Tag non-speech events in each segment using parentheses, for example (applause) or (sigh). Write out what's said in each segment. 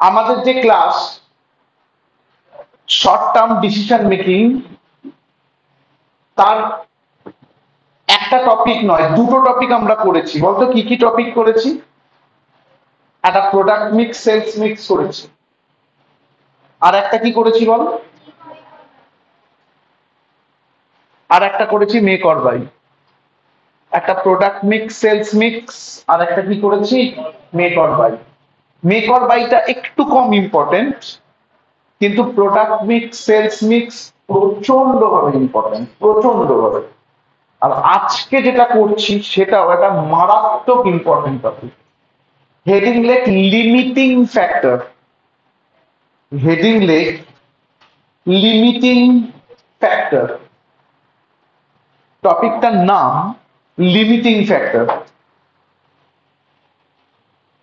আমাদের যে class short term decision making তার একটা টপিক নয়, দুটো টপিক আমরা করেছি। বলতো কি কি টপিক করেছি? একটা প্রোডাক্ট মিক্স সেলস মিক্স করেছি। আর একটা কি করেছি বল? আর একটা করেছি মেক অর বাই একটা প্রোডাক্ট মিক্স সেলস মিক্স আর একটা কি করেছি? Make or buy make or বাইটা একটু কম ইম্পর্টেন্ট কিন্তু প্রোডাক্ট মিক্স সেলস মিক্স প্রচণ্ড ভাবে ইম্পর্টেন্ট প্রচণ্ড ভাবে আর আজকে যেটা করছি, সেটাও একটা মারাত্মক ইম্পর্টেন্ট টপিক হেডিং লেক লিমিটিং ফ্যাক্টর হেডিং লেক লিমিটিং ফ্যাক্টর টপিকটার নাম লিমিটিং ফ্যাক্টর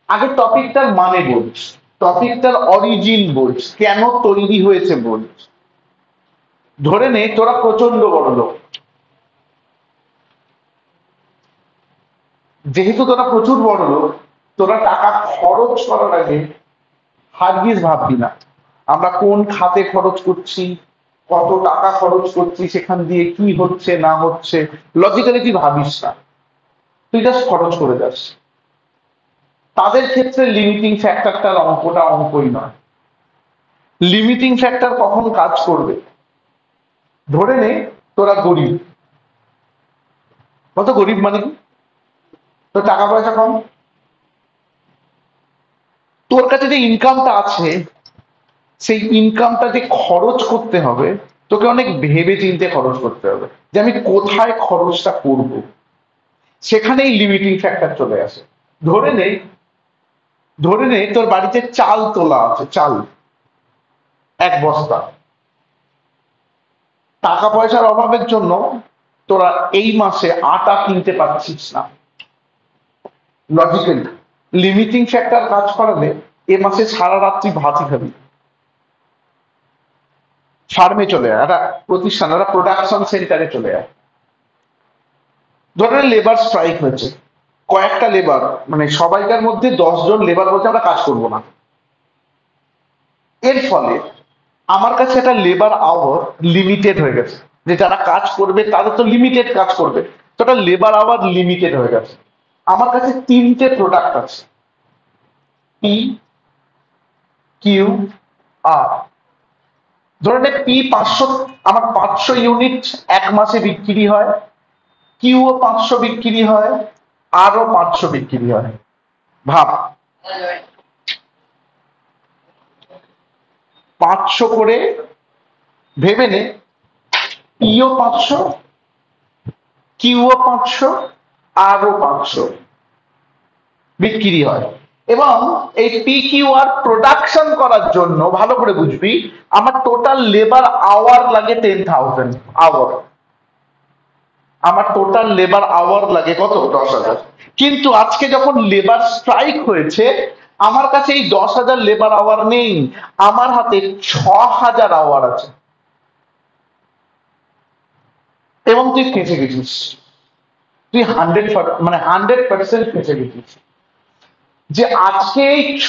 আগে টপিকটার মানে বলছি টপিকটার অরিজিন বলছি কেন তৈরি হয়েছে বলছি ধরে নে, তোরা প্রচণ্ড বড় লোক। যেহেতু তোরা প্রচুর বড় লোক, তোরা টাকা খরচ করার আগে হারগিজ ভাববি না। আমরা কোন খাতে খরচ করছি, কত টাকা খরচ করছি, সেখান দিয়ে কি হচ্ছে, না হচ্ছে লজিক্যালি তুই ভাবিস না। তুই জাস্ট খরচ করে যাস। তাদের ক্ষেত্রে লিমিটিং ফ্যাক্টরটার অঙ্কটা অঙ্কই নয়। লিমিটিং ফ্যাক্টর কখন কাজ করবে? ধরে নে, তোরা গরিব। কত গরিব মানে কি? তোর টাকা পয়সা কম? তোর কাছে যে ইনকামটা আছে, সেই ইনকামটা যে খরচ করতে হবে, তোকে অনেক ভেবে চিনতে খরচ করতে হবে যে আমি কোথায় খরচটা করব। সেখানেই লিমিটিং ফ্যাক্টর চলে আসে। ধরে নে ধরে নে, তোর বাড়িতে চাল তোলা আছে, চাল। এক বস্তা। টাকা পয়সার অভাবের জন্য তোরা এই মাসে আটা কিনতে পারছিস না। লজিক্যাল লিমিটিং ফ্যাক্টর কাজ করালে এ মাসে সারা রাত্রি ভাতই খাবি। ফার্মে চলে যায় একটা প্রতিষ্ঠান, একটা প্রোডাকশন সেন্টারে চলে যায় ধরে লেবার স্ট্রাইক হয়েছে। কয়েকটা লেবার মানে সবাইকার মধ্যে জন লেবার বলতে আমরা কাজ করব না। এর ফলে আমার কাছে একটা লেবার আওয়ার লিমিটেড হয়ে গেছে। যে যারা কাজ করবে, তাদের তো লিমিটেড কাজ করবে। তো একটা লেবার আওয়ার লিমিটেড হয়ে গেছে। আমার কাছে তিনটে প্রোডাক্ট আছে। পি কিউ আর ধরে নে পি পাঁচশো, আমার পাঁচশো ইউনিট এক মাসে বিক্রি হয়। কিউও পাঁচশো বিক্রি হয়। আরও পাঁচশো বিক্রি হয়। ভাব। পাঁচশো করে ভেবে নে। পিও পাঁচশো, কিউও পাঁচশো, আরও পাঁচশো বিক্রি হয়। এবং এই পি কিউ আর প্রোডাকশন করার জন্য, ভালো করে বুঝবি, আমার টোটাল লেবার আওয়ার লাগে টেন থাউজেন্ড আওয়ার আমার টোটাল লেবার আওয়ার লাগে কত? দশ হাজার। কিন্তু আজকে যখন লেবার স্ট্রাইক হয়েছে, আমার কাছে এই দশ হাজার লেবার আওয়ার নেই। আমার হাতে ছ হাজার আওয়ার আছে। এবং তুই ফেঁসে গেছিস। তুই হান্ড্রেড মানে হান্ড্রেড পার্সেন্ট ফেঁসে গেছিস। যে আজকে এই ছ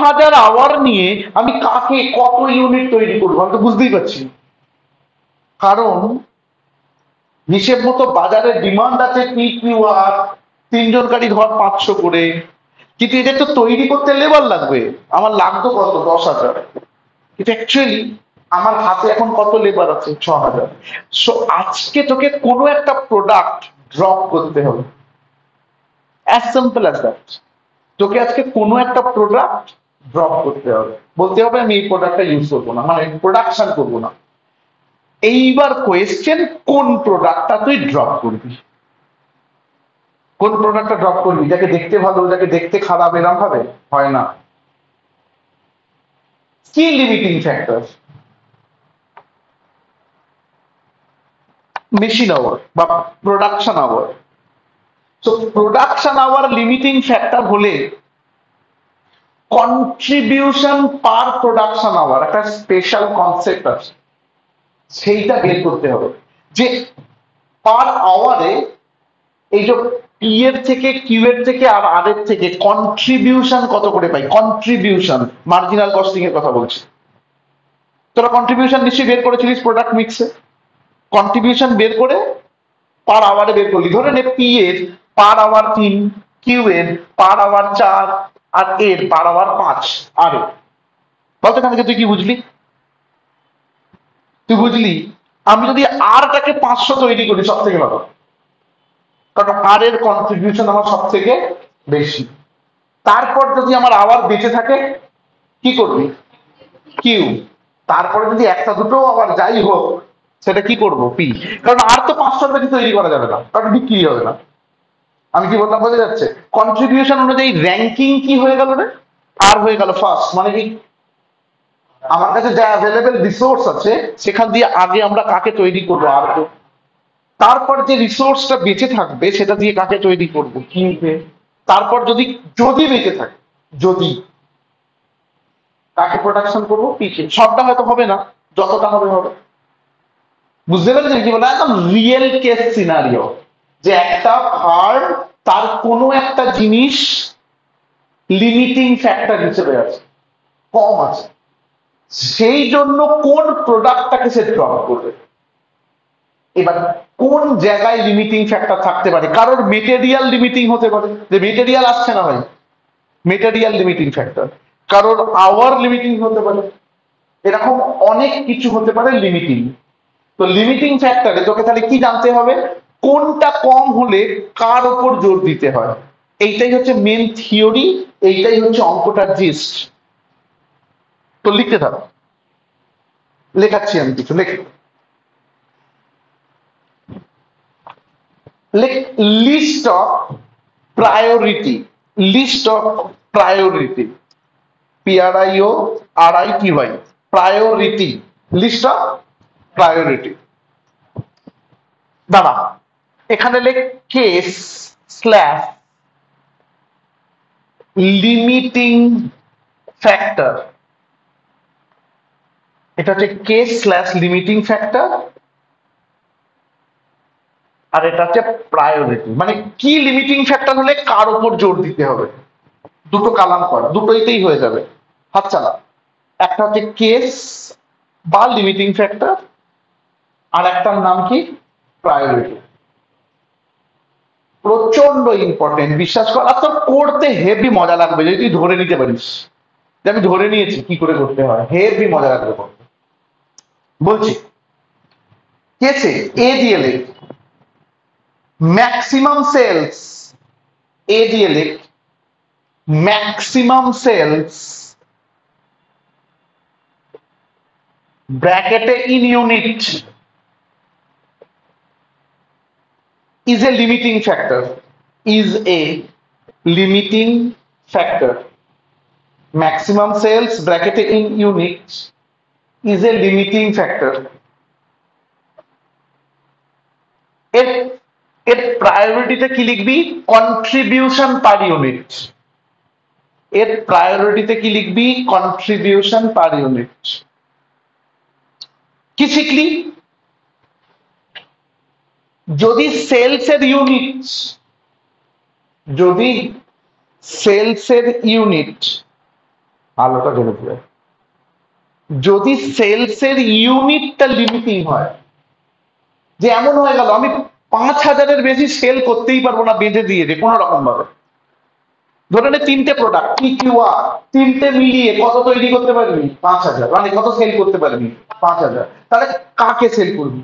হাজার আওয়ার নিয়ে আমি কাকে কত ইউনিট তৈরি করব আমি তো বুঝতেই পারছি কারণ হিসেব মতো বাজারে ডিমান্ড আছে পি কিউ আর তিনজন গাড়ি ধর পাঁচশো করে। কিন্তু এটা তো তৈরি করতে লেবার লাগবে। আমার লাগতো কত? দশ হাজার। কিন্তু অ্যাকচুয়ালি আমার হাতে এখন কত লেবার আছে? ছ হাজার। সো আজকে তোকে কোনো একটা প্রোডাক্ট ড্রপ করতে হবে। অ্যাজ সিম্পল অ্যাজ দ্যাট তোকে আজকে কোনো একটা প্রোডাক্ট ড্রপ করতে হবে। বলতে হবে আমি এই প্রোডাক্টটা ইউজ করব না। মানে প্রোডাকশন করব না। এইবার কোয়েশ্চেন কোন প্রোডাক্টটা তুই ড্রপ করবি? কোন প্রোডাক্টটা ড্রপ করবি? যাকে দেখতে ভালো, যাকে দেখতে খারাপ এরকম হবে হয় না। কি লিমিটিং ফ্যাক্টর মেশিন আওয়ার বা প্রোডাকশন আওয়ার তো প্রোডাকশন আওয়ার লিমিটিং ফ্যাক্টর হলে কন্ট্রিবিউশন পার প্রোডাকশন আওয়ার একটা স্পেশাল কনসেপ্ট আছে। সেইটা বের করতে হবে। যে পার আওয়ারে এই যে পি এর থেকে কিউ এর থেকে আর আর এর থেকে কন্ট্রিবিউশন কত করে পাই? কন্ট্রিবিউশন মার্জিনাল কস্টিং এর কথা বলছি। তোরা কন্ট্রিবিউশন নিশ্চয়ই বের করেছিলিস প্রোডাক্ট মিক্সে কন্ট্রিবিউশন বের করে পার আওয়ারে বের করলি। ধরে নে পি এর পার আওয়ার তিন কিউ এর পার আওয়ার চার, আর এর পার আওয়ার পাঁচ আর বলতো এখান থেকে তুই কি বুঝলি? তুই বুঝলি? আমি যদি আরটাকে পাঁচশো তৈরি করি সব থেকে ভালো। কারণ আর এর কন্ট্রিবিউশন আমার সব থেকে বেশি। তারপর যদি আমার আওয়ার বেঁচে থাকে, কি করবি? কিউ তারপরে যদি একটা দুটো আবার যাই হোক, সেটা কি করব? পি কারণ আর তো পাঁচশোর বেশি তৈরি করা যাবে না, কারণ বিক্রি হবে না। আমি কি বললাম, বোঝা যাচ্ছে? কন্ট্রিবিউশন অনুযায়ী র্যাঙ্কিং কি হয়ে গেল রে? আর হয়ে গেল ফার্স্ট মানে কি আমার কাছে যা অ্যাভেলেবেল রিসোর্স আছে, সেখান দিয়ে আগে আমরা কাকে তৈরি করব? আর তারপর যে রিসোর্সটা বেঁচে থাকবে, সেটা দিয়ে কাকে তৈরি করব? কিনবে। তারপর যদি যদি বেঁচে থাকে, যদি কাকে প্রোডাকশন করব? পিকে। সবটা হয়তো হবে না, যতটা হবে হবে। বুঝতে পেরেছেন কি বলে? একদম রিয়েল কেস সিনারিও যে একটা ফার্ম তার কোনো একটা জিনিস লিমিটিং ফ্যাক্টর হিসেবে আছে। কম আছে। সেই জন্য কোন প্রোডাক্টটাকে সে ড্রপ করবে? এবার কোন জায়গায় লিমিটিং ফ্যাক্টর থাকতে পারে? কারোর মেটেরিয়াল লিমিটিং হতে পারে। যে মেটেরিয়াল আসছে না ভাই মেটেরিয়াল লিমিটিং ফ্যাক্টর কারোর আওয়ার লিমিটিং হতে পারে। এরকম অনেক কিছু হতে পারে লিমিটিং তো লিমিটিং ফ্যাক্টরে তোকে তাহলে কি জানতে হবে? কোনটা কম হলে কার ওপর জোর দিতে হয়? এইটাই হচ্ছে মেন থিওরি এইটাই হচ্ছে অঙ্কটার জিস্ট তো লিখতে থাকো। লেখাচ্ছি আমি কিছু, লেখ। List of priority list of priority PRIO R I T Y priority list of priority দাঁড়া এখানে লেখ কেস স্ল্যাশ লিমিটিং ফ্যাক্টর এটা হচ্ছে কেস স্ল্যাশ লিমিটিং ফ্যাক্টর আর এটা হচ্ছে প্রায়োরিটি মানে কি লিমিটিং ফ্যাক্টর হলে কার উপর জোর দিতে হবে? দুটো কালাম করা দুটোইতেই হয়ে যাবে। হাত চালা। একটা হচ্ছে কেস বা লিমিটিং ফ্যাক্টর আর একটার নাম কি? প্রায়োরিটি প্রচণ্ড ইম্পর্টেন্ট বিশ্বাস কর। আর তোর করতে হেভি মজা লাগবে, যদি তুই ধরে নিতে পারিস। যে আমি ধরে নিয়েছি, কি করে করতে হয়? হেভি মজা লাগবে। বলছি কেসে এ দিয়ে লেখ ম্যাক্সিমাম সেলস এ দিয়ে লেখ ম্যাক্সিমাম সেলস ব্র্যাকেটে in unit is a limiting factor is a limiting factor maximum sales bracket in units is a limiting factor. এর এর প্রায়োরিটিতে কি লিখবি? কন্ট্রিবিউশন পার ইউনিট এর প্রায়োরিটিতে কি লিখবি? কন্ট্রিবিউশন পার ইউনিট কি শিখলি? যদি সেলসের ইউনিট যদি সেলসের ইউনিট আলোটা জ্বলে যদি সেলসের ইউনিটটা লিমিটিং হয়, যে এমন হয়ে গেল, আমি পাঁচ হাজারের বেশি সেল করতেই পারব না, বেঁধে দিয়ে যে কোনো রকম ভাবে। ধরে নে তিনটে প্রোডাক্ট কি কিউ আর তিনটে মিলিয়ে কত তৈরি করতে পারবি? পাঁচ হাজার মানে কত সেল করতে পারবি? পাঁচ হাজার। তাহলে কাকে সেল করবি?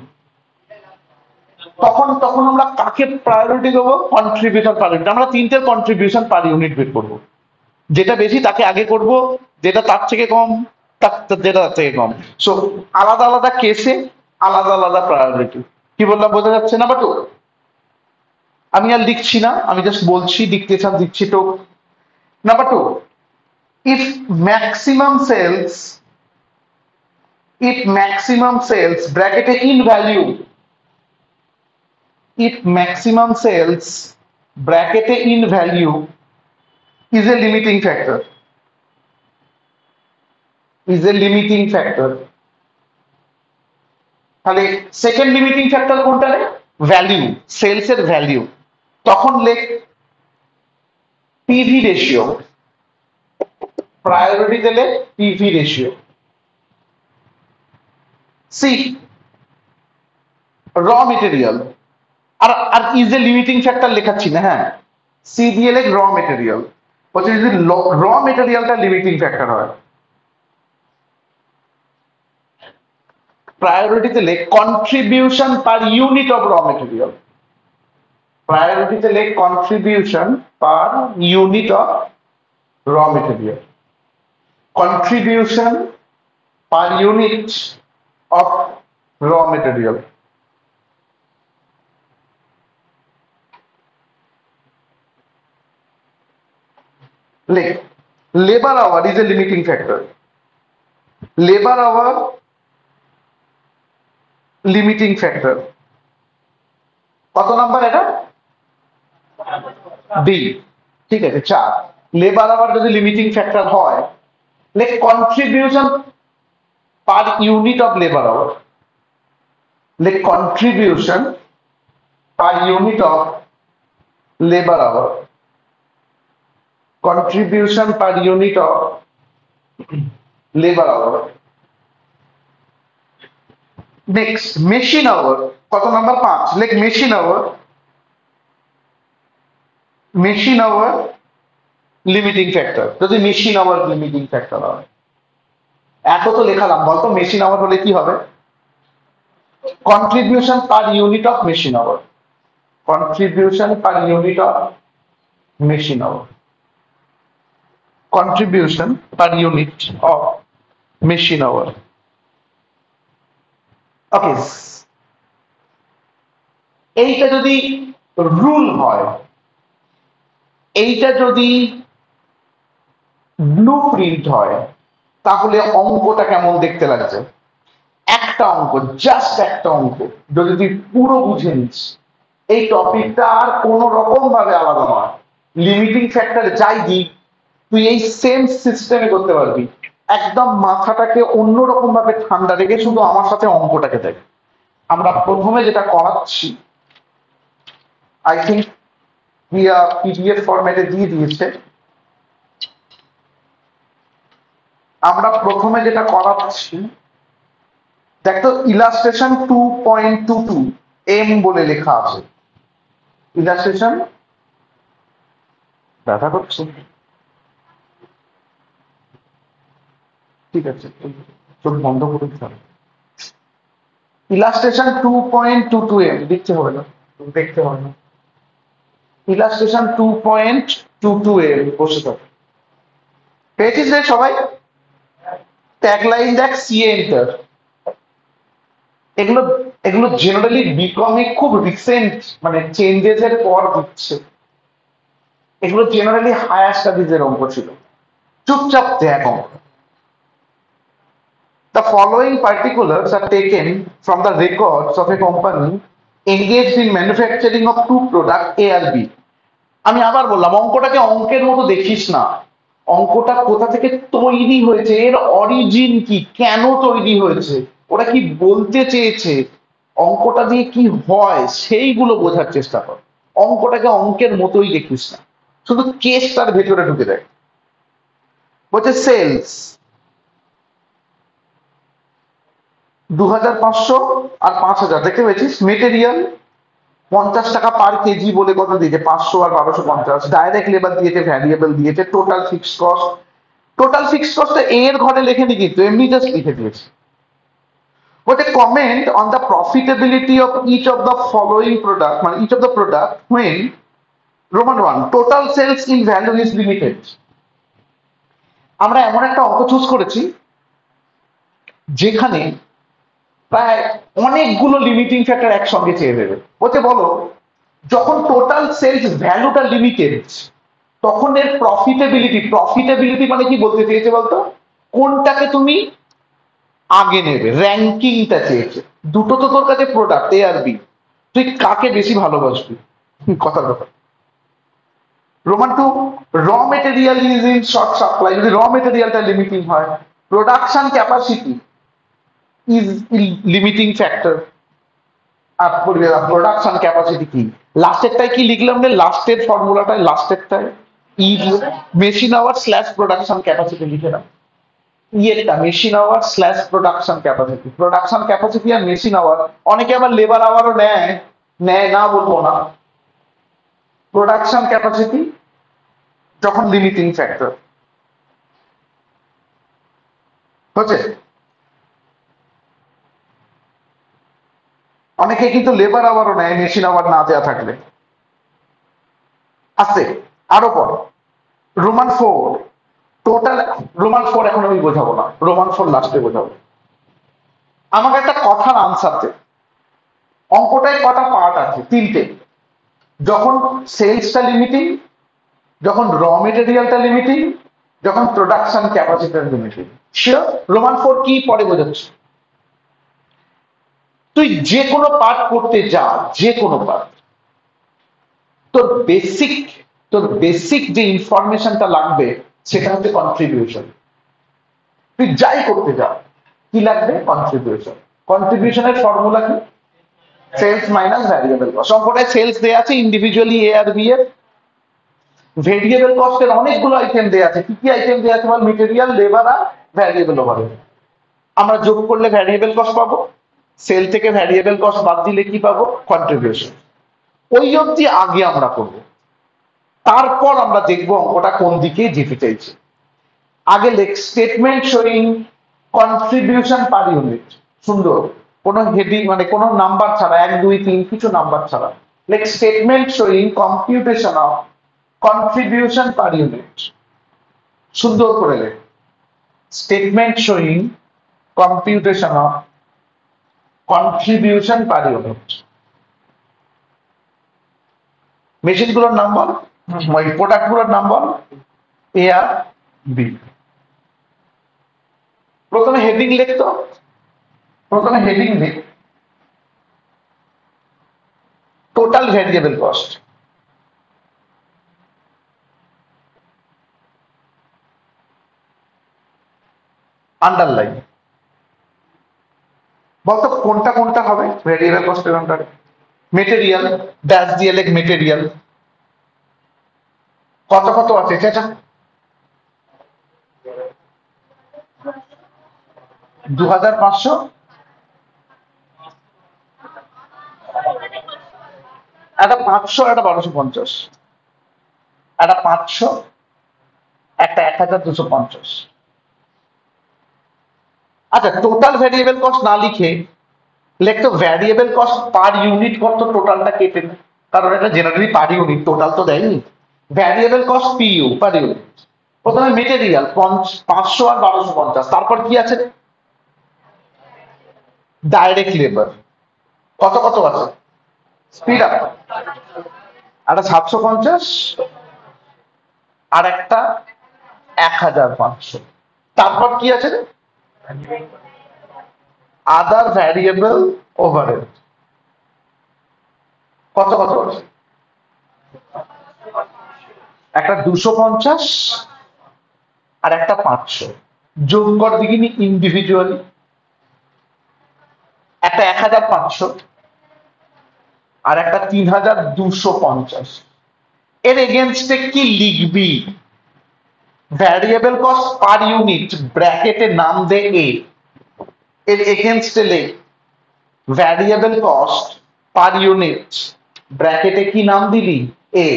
তখন তখন আমরা কাকে প্রায়োরিটি দেবো? কন্ট্রিবিউশন পার ইউনিট আমরা তিনটের কন্ট্রিবিউশন পার ইউনিট বের করব। যেটা বেশি তাকে আগে করব, যেটা তার থেকে কম কম সো আলাদা আলাদা কেসে আলাদা আলাদা প্রায়োরিটি কি বললাম, বোঝা যাচ্ছে না? বাটু আমি আর লিখছি না, আমি জাস্ট বলছি ডিকটেশন দিচ্ছি তো। Number two if maximum sales if maximum sales, bracket in value, if maximum sales, bracket in value is a limiting factor is a limiting factor. তাহলে সেকেন্ড লিমিটিং ফ্যাক্টর কোনটা রে? ভ্যালিউ সেলস এর value তখন লেখ PV ratio priority দিলে PV ratio C raw material আর আর is a limiting factor লেখাচ্ছি না হ্যাঁ? সি দিয়ে লেখ র মেটেরিয়াল বলছে যদি র মেটেরিয়ালটা লিমিটিং ফ্যাক্টর হয় প্রায়োরিটিতে লেখ contribution per unit of raw material প্রায়োরিটিতে লেখ contribution per unit of raw material contribution per unit of raw material. Like labor hour is a limiting factor. Labor hour limiting factor. কত number এটা D ঠিক আছে চার labour hour যদি limiting factor হয় like contribution per unit of labor hour like contribution per unit of labor hour contribution per unit of labor hour next machine hour কত number পাঁচ like machine hour machine hour limiting factor যদি machine hour limiting factor হয়। এত তো লেখালাম, বলতো machine hour হলে কি হবে? Contribution per unit of machine hour contribution per unit of machine hour contribution per unit of machine hour okay এইটা যদি রুল হয়, এইটা যদি ব্লু প্রিন্ট হয়, তাহলে অঙ্কটা কেমন দেখতে লাগছে? একটা অঙ্ক জাস্ট একটা অঙ্ক। যদি তুই পুরো বুঝে নিস, এই টপিকটা আর কোন রকম ভাবে আলাদা নয়। লিমিটিং ফ্যাক্টর যাই দিই তুই এই সেম সিস্টেমে করতে পারবি। একদম মাথাটাকে অন্যরকম ভাবে ঠান্ডা রেখে শুধু আমার সাথে অঙ্কটাকে দেখ। আমরা প্রথমে যেটা করাচ্ছি আই থিঙ্ক পিডিএফ ফরম্যাটে দিয়ে দিয়েছে। আমরা প্রথমে যেটা করাচ্ছি, দেখ illustration two point two two M বলে লেখা আছে। ইলাস্ট্রেশন ব্যথা করছে। ঠিক আছে চোখ বন্ধ করে দিতে হবে। Illustration two point two two M দেখতে হবে না? দেখতে হবে না। Illustration two point two two M বসে থাকে। পেয়েছিস রে সবাই? ট্যাগলাইন দেখ সি এন্টার এগুলো এগুলো জেনারেলি বিকমে খুব রিসেন্ট মানে চেঞ্জেস এর পর দিচ্ছে। এগুলো জেনারেলি হায়ার স্টাডিজ এর অঙ্ক ছিল। চুপচাপ দেখ অঙ্ক The following particulars are taken from the records of a company engaged in manufacturing of two products A R B. আমি আবার বললাম, অঙ্কটাকে অঙ্কের মতো দেখিস না। অঙ্কটা কোথা থেকে তৈরি হয়েছে? এর অরিজিন কি? কেন তৈরি হয়েছে? ওরা কি বলতে চেয়েছে? অঙ্কটা দিয়ে কি হয়? সেইগুলো বোঝার চেষ্টা কর। অঙ্কটাকে অঙ্কের মতোই দেখিস না। শুধু কেসটার ভেতরে ঢুকে দেয় বলছে সেলস দু হাজার পাঁচশো আর পাঁচ হাজার। দেখতে পেয়েছিস? মেটেরিয়াল পঞ্চাশ টাকা পার কেজি বলে কথা দিয়েছে, পাঁচশো আর বারোশো পঞ্চাশ। ডাইরেক্ট লেবার দিয়েছে ভ্যারিয়েবল দিয়েছে total fix cost total fix cost এর ঘরে লিখে নি কিন্তু, এমনি জাস্ট লিখে দিয়েছে। বলছে comment on the profitability of each of the following product মানে each of the product when roman one total sales in value is limited আমরা এমন একটা অঙ্ক চুজ করেছি, যেখানে প্রায় অনেকগুলো লিমিটিং ফ্যাক্টর একসঙ্গে চেয়ে দেবে বলছে বলো, যখন টোটাল সেলস ভ্যালুটা লিমিটেড তখন এর প্রফিটেবিলিটি প্রফিটেবিলিটি মানে কি বলতে চেয়েছে বলতো? কোনটাকে তুমি আগে নেবে র্যাঙ্কিংটা চেয়েছে। দুটো তো তোর কাছে প্রোডাক্ট এ আর বি তুই কাকে বেশি ভালোবাসবি? কথা কথা roman two raw material is in short supply যদি র মেটেরিয়ালটা লিমিটিং হয় প্রোডাকশন ক্যাপাসিটি লিমিটিং ফ্যাক্টর আর প্রোডাকশন ক্যাপাসিটি কি? লাস্টেরটাই কি লিখলাম রে? লাস্টের ফর্মুলাটাই লাস্টেরটাই ই machine hour slash production capacity লিখে দাও ইয়েরটা machine hour slash production capacity production capacity আর মেশিন আওয়ার অনেকে আবার লেবার আওয়ারও নেয় নেয় না বলব না। প্রোডাকশন ক্যাপাসিটি যখন লিমিটিং ফ্যাক্টর হচ্ছে? অনেকে কিন্তু লেবার আবারও নেয় মেশিন আবার না দেওয়া থাকলে। আস্তে আরও পর। Roman four total roman four এখন আমি বোঝাবো না। রোমান ফোর লাস্টে বোঝাবো। আমাকে একটা কথার আনসার দে। অঙ্কটায় কটা পার্ট আছে? তিনটে। যখন সেলসটা লিমিটিং যখন র মেটেরিয়ালটা লিমিটিং যখন প্রোডাকশন ক্যাপাসিটার লিমিটিং শিওর রোমান ফোর কি পরে বোঝাচ্ছি? তুই যে কোনো পার্ট করতে যা, যে কোনো পার্ট তোর বেসিক তোর বেসিক যে ইনফরমেশনটা লাগবে, সেটা হচ্ছে কন্ট্রিবিউশন তুই যাই করতে যা, কি লাগবে? কন্ট্রিবিউশন কন্ট্রিবিউশনের ফর্মুলা কি? সেলস মাইনাস ভ্যারিয়েবল কস্ট অঙ্কটায় সেলস দেয়া আছে ইন্ডিভিজুয়ালি এ আর বি এর। ভেরিয়েবল কস্টের অনেকগুলো আইটেম দেয়া আছে। কি কি আইটেম দেয়া আছে বল? মেটেরিয়াল লেবার আর ভ্যারিয়েবল ওভারহেড আমরা যোগ করলে ভ্যারিয়েবল কস্ট পাবো। সেল থেকে ভ্যারিয়েবল কস্ট বাদ দিলে কি পাবো? কন্ট্রিবিউশন ওই অবধি আগে আমরা করব। তারপর আমরা দেখব অঙ্কটা কোন দিকে যেতে চাইছে। আগে লেখ statement showing contribution per unit সুন্দর। কোনো হেডিং মানে কোনো নাম্বার ছাড়া, এক, দুই, তিন, কিছু নাম্বার ছাড়া। লেখ statement showing computation of contribution per unit সুন্দর করে লেখ। Statement showing computation of contribution per unit মেশিনগুলোর নাম বল ওই প্রোডাক্টগুলোর নাম বল এ আর বি প্রথমে হেডিং লিখতো প্রথমে হেডিং লিখ টোটাল ভ্যারিয়েবল কস্ট আন্ডারলাইন বলতো, কোনটা কোনটা হবে? ভ্যারিয়েবল কস্টের আন্ডারে মেটেরিয়াল ড্যাশ দিয়ে লেখ মেটেরিয়াল কত কত আছে, চাচা? দু হাজার পাঁচশো? একটা পাঁচশো, একটা বারোশো পঞ্চাশ। একটা পাঁচশো, একটা এক হাজার দুশো পঞ্চাশ। আচ্ছা টোটাল ভ্যারিয়েবল কস্ট না লিখে লেখতো ভ্যারিয়েবল কস্ট পার ইউনিট কত টোটালটা কেটে কারণ এটা জেনারেলি পার ইউনিট টোটাল তো দেয়নি। Variable cost PU per unit প্রথমে মেটেরিয়াল পাঁচশো আর বারোশো পঞ্চাশ। তারপর কি আছে? ডাইরেক্ট লেবার কত কত আছে? স্পিড আপ একটা সাতশো পঞ্চাশ আর একটা এক হাজার পাঁচশো। তারপর কি আছে? আদার ভ্যারিয়েবল ওভারহেড কত কত একটা দুশো পঞ্চাশ আর একটা পাঁচশো। যোগ কর দেখিনি ইন্ডিভিজুয়ালি একটা এক হাজার পাঁচশো আর একটা তিন হাজার দুশো পঞ্চাশ। এর এগেনস্টে কি লিখবি? ভ্যারিয়েবল কস্ট পার ইউনিট ব্র্যাকেটে নাম দে এ এর এগেনস্টে লেখ ভ্যারিয়েবল কস্ট পার ইউনিট ব্র্যাকেটে কি নাম দিলি? এ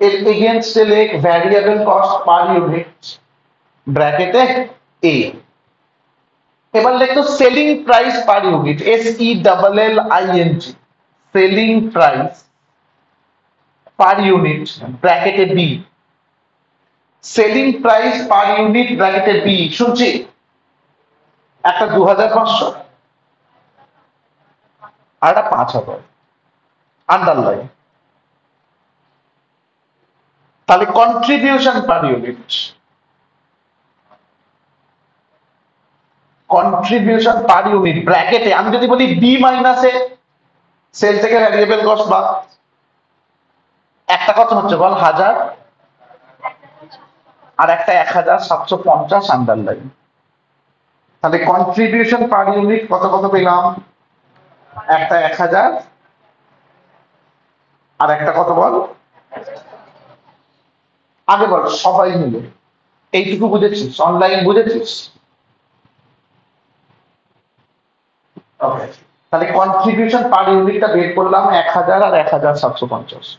এর এগেনস্টে লেখ ভ্যারিয়েবল কস্ট পার ইউনিট ব্র্যাকেটে এ এবার লিখতো selling price per unit S E double L I N G selling price per unit ব্র্যাকেটে B selling price per unit ব্র্যাকেটে বি শুনছি। একটা দু হাজার পাঁচশো। আর একটা পাঁচ হাজার। আন্ডারলাইন তাহলে contribution per unit contribution per unit ব্র্যাকেটে আমি যদি বলি বি মাইনাসে সেল থেকে ভ্যারিয়েবল কস্ট বা একটা কথা হচ্ছে, বল, হাজার আর একটা এক হাজার সাতশো পঞ্চাশ আন্ডারলাইন তাহলে কন্ট্রিবিউশন পার ইউনিট কত কত পেলাম? একটা এক হাজার। আর একটা কথা বল? আগে বল, সবাই মিলে। এইটুকু বুঝেছিস? অনলাইন বুঝেছিস. তাহলে কন্ট্রিবিউশন পার ইউনিটটা বের করলাম এক হাজার আর এক হাজার সাতশো পঞ্চাশ।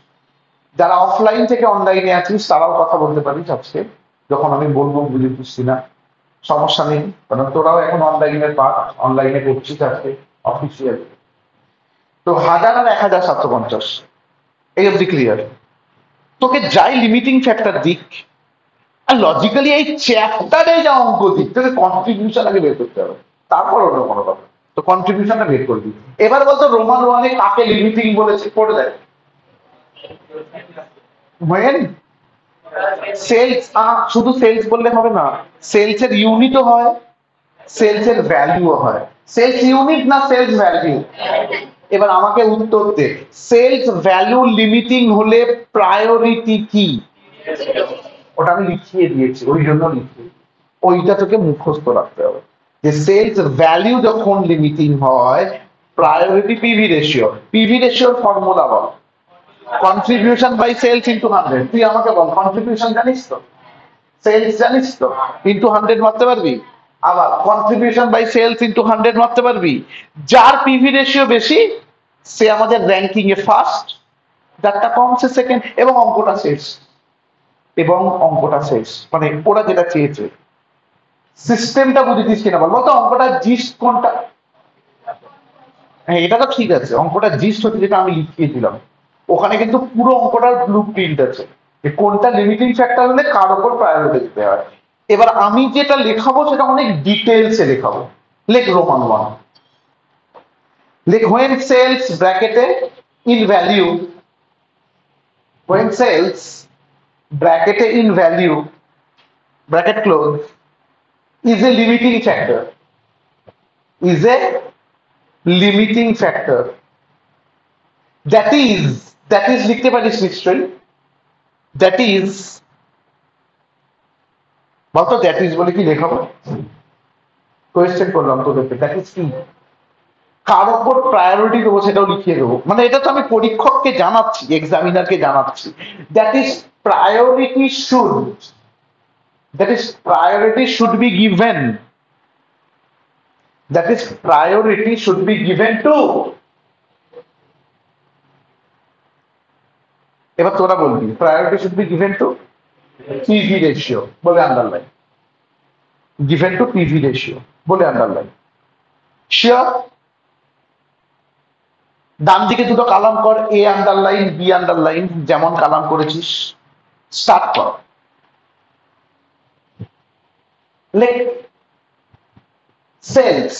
যারা অফলাইন থেকে অনলাইনে আছিস, তারাও কথা বলতে পারিস আজকে। যখন আমি বলব বুঝে বুঝছি না, সমস্যা নেই। কারণ তোরাও এখন অনলাইনের পার্ট অনলাইনে করছিস আজকে অফিসিয়াল তো হাজার আর এক হাজার সাতশো পঞ্চাশ। এই অব্দি ক্লিয়ার তোকে যাই লিমিটিং ফ্যাক্টর দিক, আর লজিক্যালি এই চ্যাপ্টারে যা অঙ্ক দিক, তোকে কন্ট্রিবিউশন আগে বের করতে হবে। তারপর ওটা কোনো কথা। তো কন্ট্রিবিউশনটা বের করবি এবার বলতো রোমান ওয়ানে কাকে লিমিটিং বলেছে করে দেয় সেলস শুধু সেলস বললে হবে না সেলস এর ইউনিটও হয় সেলস এর ভ্যালুও হয়। সেলস ইউনিট না সেলস ভ্যালু এবার আমাকে উত্তর দে। সেলস ভ্যালু লিমিটিং হলে প্রায়োরিটি কি? ওটা আমি লিখিয়ে দিয়েছি, ওই জন্য লিখি। ওইটা তোকে মুখস্থ রাখতে হবে। যে সেলস ভ্যালু যখন লিমিটিং হয় প্রায়োরিটি পিভি রেশিও পিভি রেশিওর formula ball. Contribution by sales into hundred তুই আমাকে বল কন্ট্রিবিউশন জানিস তো? সেলস জানিস তো? ইন্টু হান্ড্রেড মারতে পারবি? আবার contribution by sales into hundred মারতে পারবি? যার পিভি রেশিও বেশি, সে আমাদের র্যাঙ্কিং এ ফার্স্ট যারটা কম সে সেকেন্ড এবং অঙ্কটা শেষ। এবং অঙ্কটা শেষ। মানে ওরা যেটা চেয়েছে। সিস্টেমটা বুঝেছিস কিনা বল? বলতো অঙ্কটা জিস্ট কোনটা? হ্যাঁ এটা তো ঠিক আছে। অঙ্কটা জিস্ট হচ্ছে যেটা আমি লিখিয়ে দিলাম। ওখানে কিন্তু পুরো অঙ্কটার ব্লু প্রিন্ট আছে যে কোনটা লিমিটিং ফ্যাক্টর হলে কার উপর প্রায়োরিটি দিতে হয়। এবার আমি যেটা লেখাবো সেটা অনেক ডিটেলসে লেখাবো। লেখ রোমান ওয়ান লেখ হোয়েন সেলস ব্র্যাকেটে ইন ভ্যালিউ হোয়েন সেলস ব্র্যাকেটে in value bracket close is a limiting factor is a limiting factor that is that is লিখতে পারিস নিশ্চয়ই। That is, বলতো দ্যাট ইজ বলে কি লেখাবো কোয়েশ্চেন করলাম তোদেরকে দ্যাট ইজ কি? কার ওপর প্রায়োরিটি দেবো সেটাও লিখিয়ে দেবো। মানে এটা তো আমি পরীক্ষককে জানাচ্ছি এক্সামিনারকে জানাচ্ছি। That is priority should that is priority should be given that is priority should be given to এবার তোরা বলবি priority should be given to PV ratio বলে underline given to PV ratio বলে আন্ডারলাইন শিওর ডান দিকে দুটো column কর A underline B underline যেমন কালাম করেছিস। স্টার্ট কর। লেখ সেলস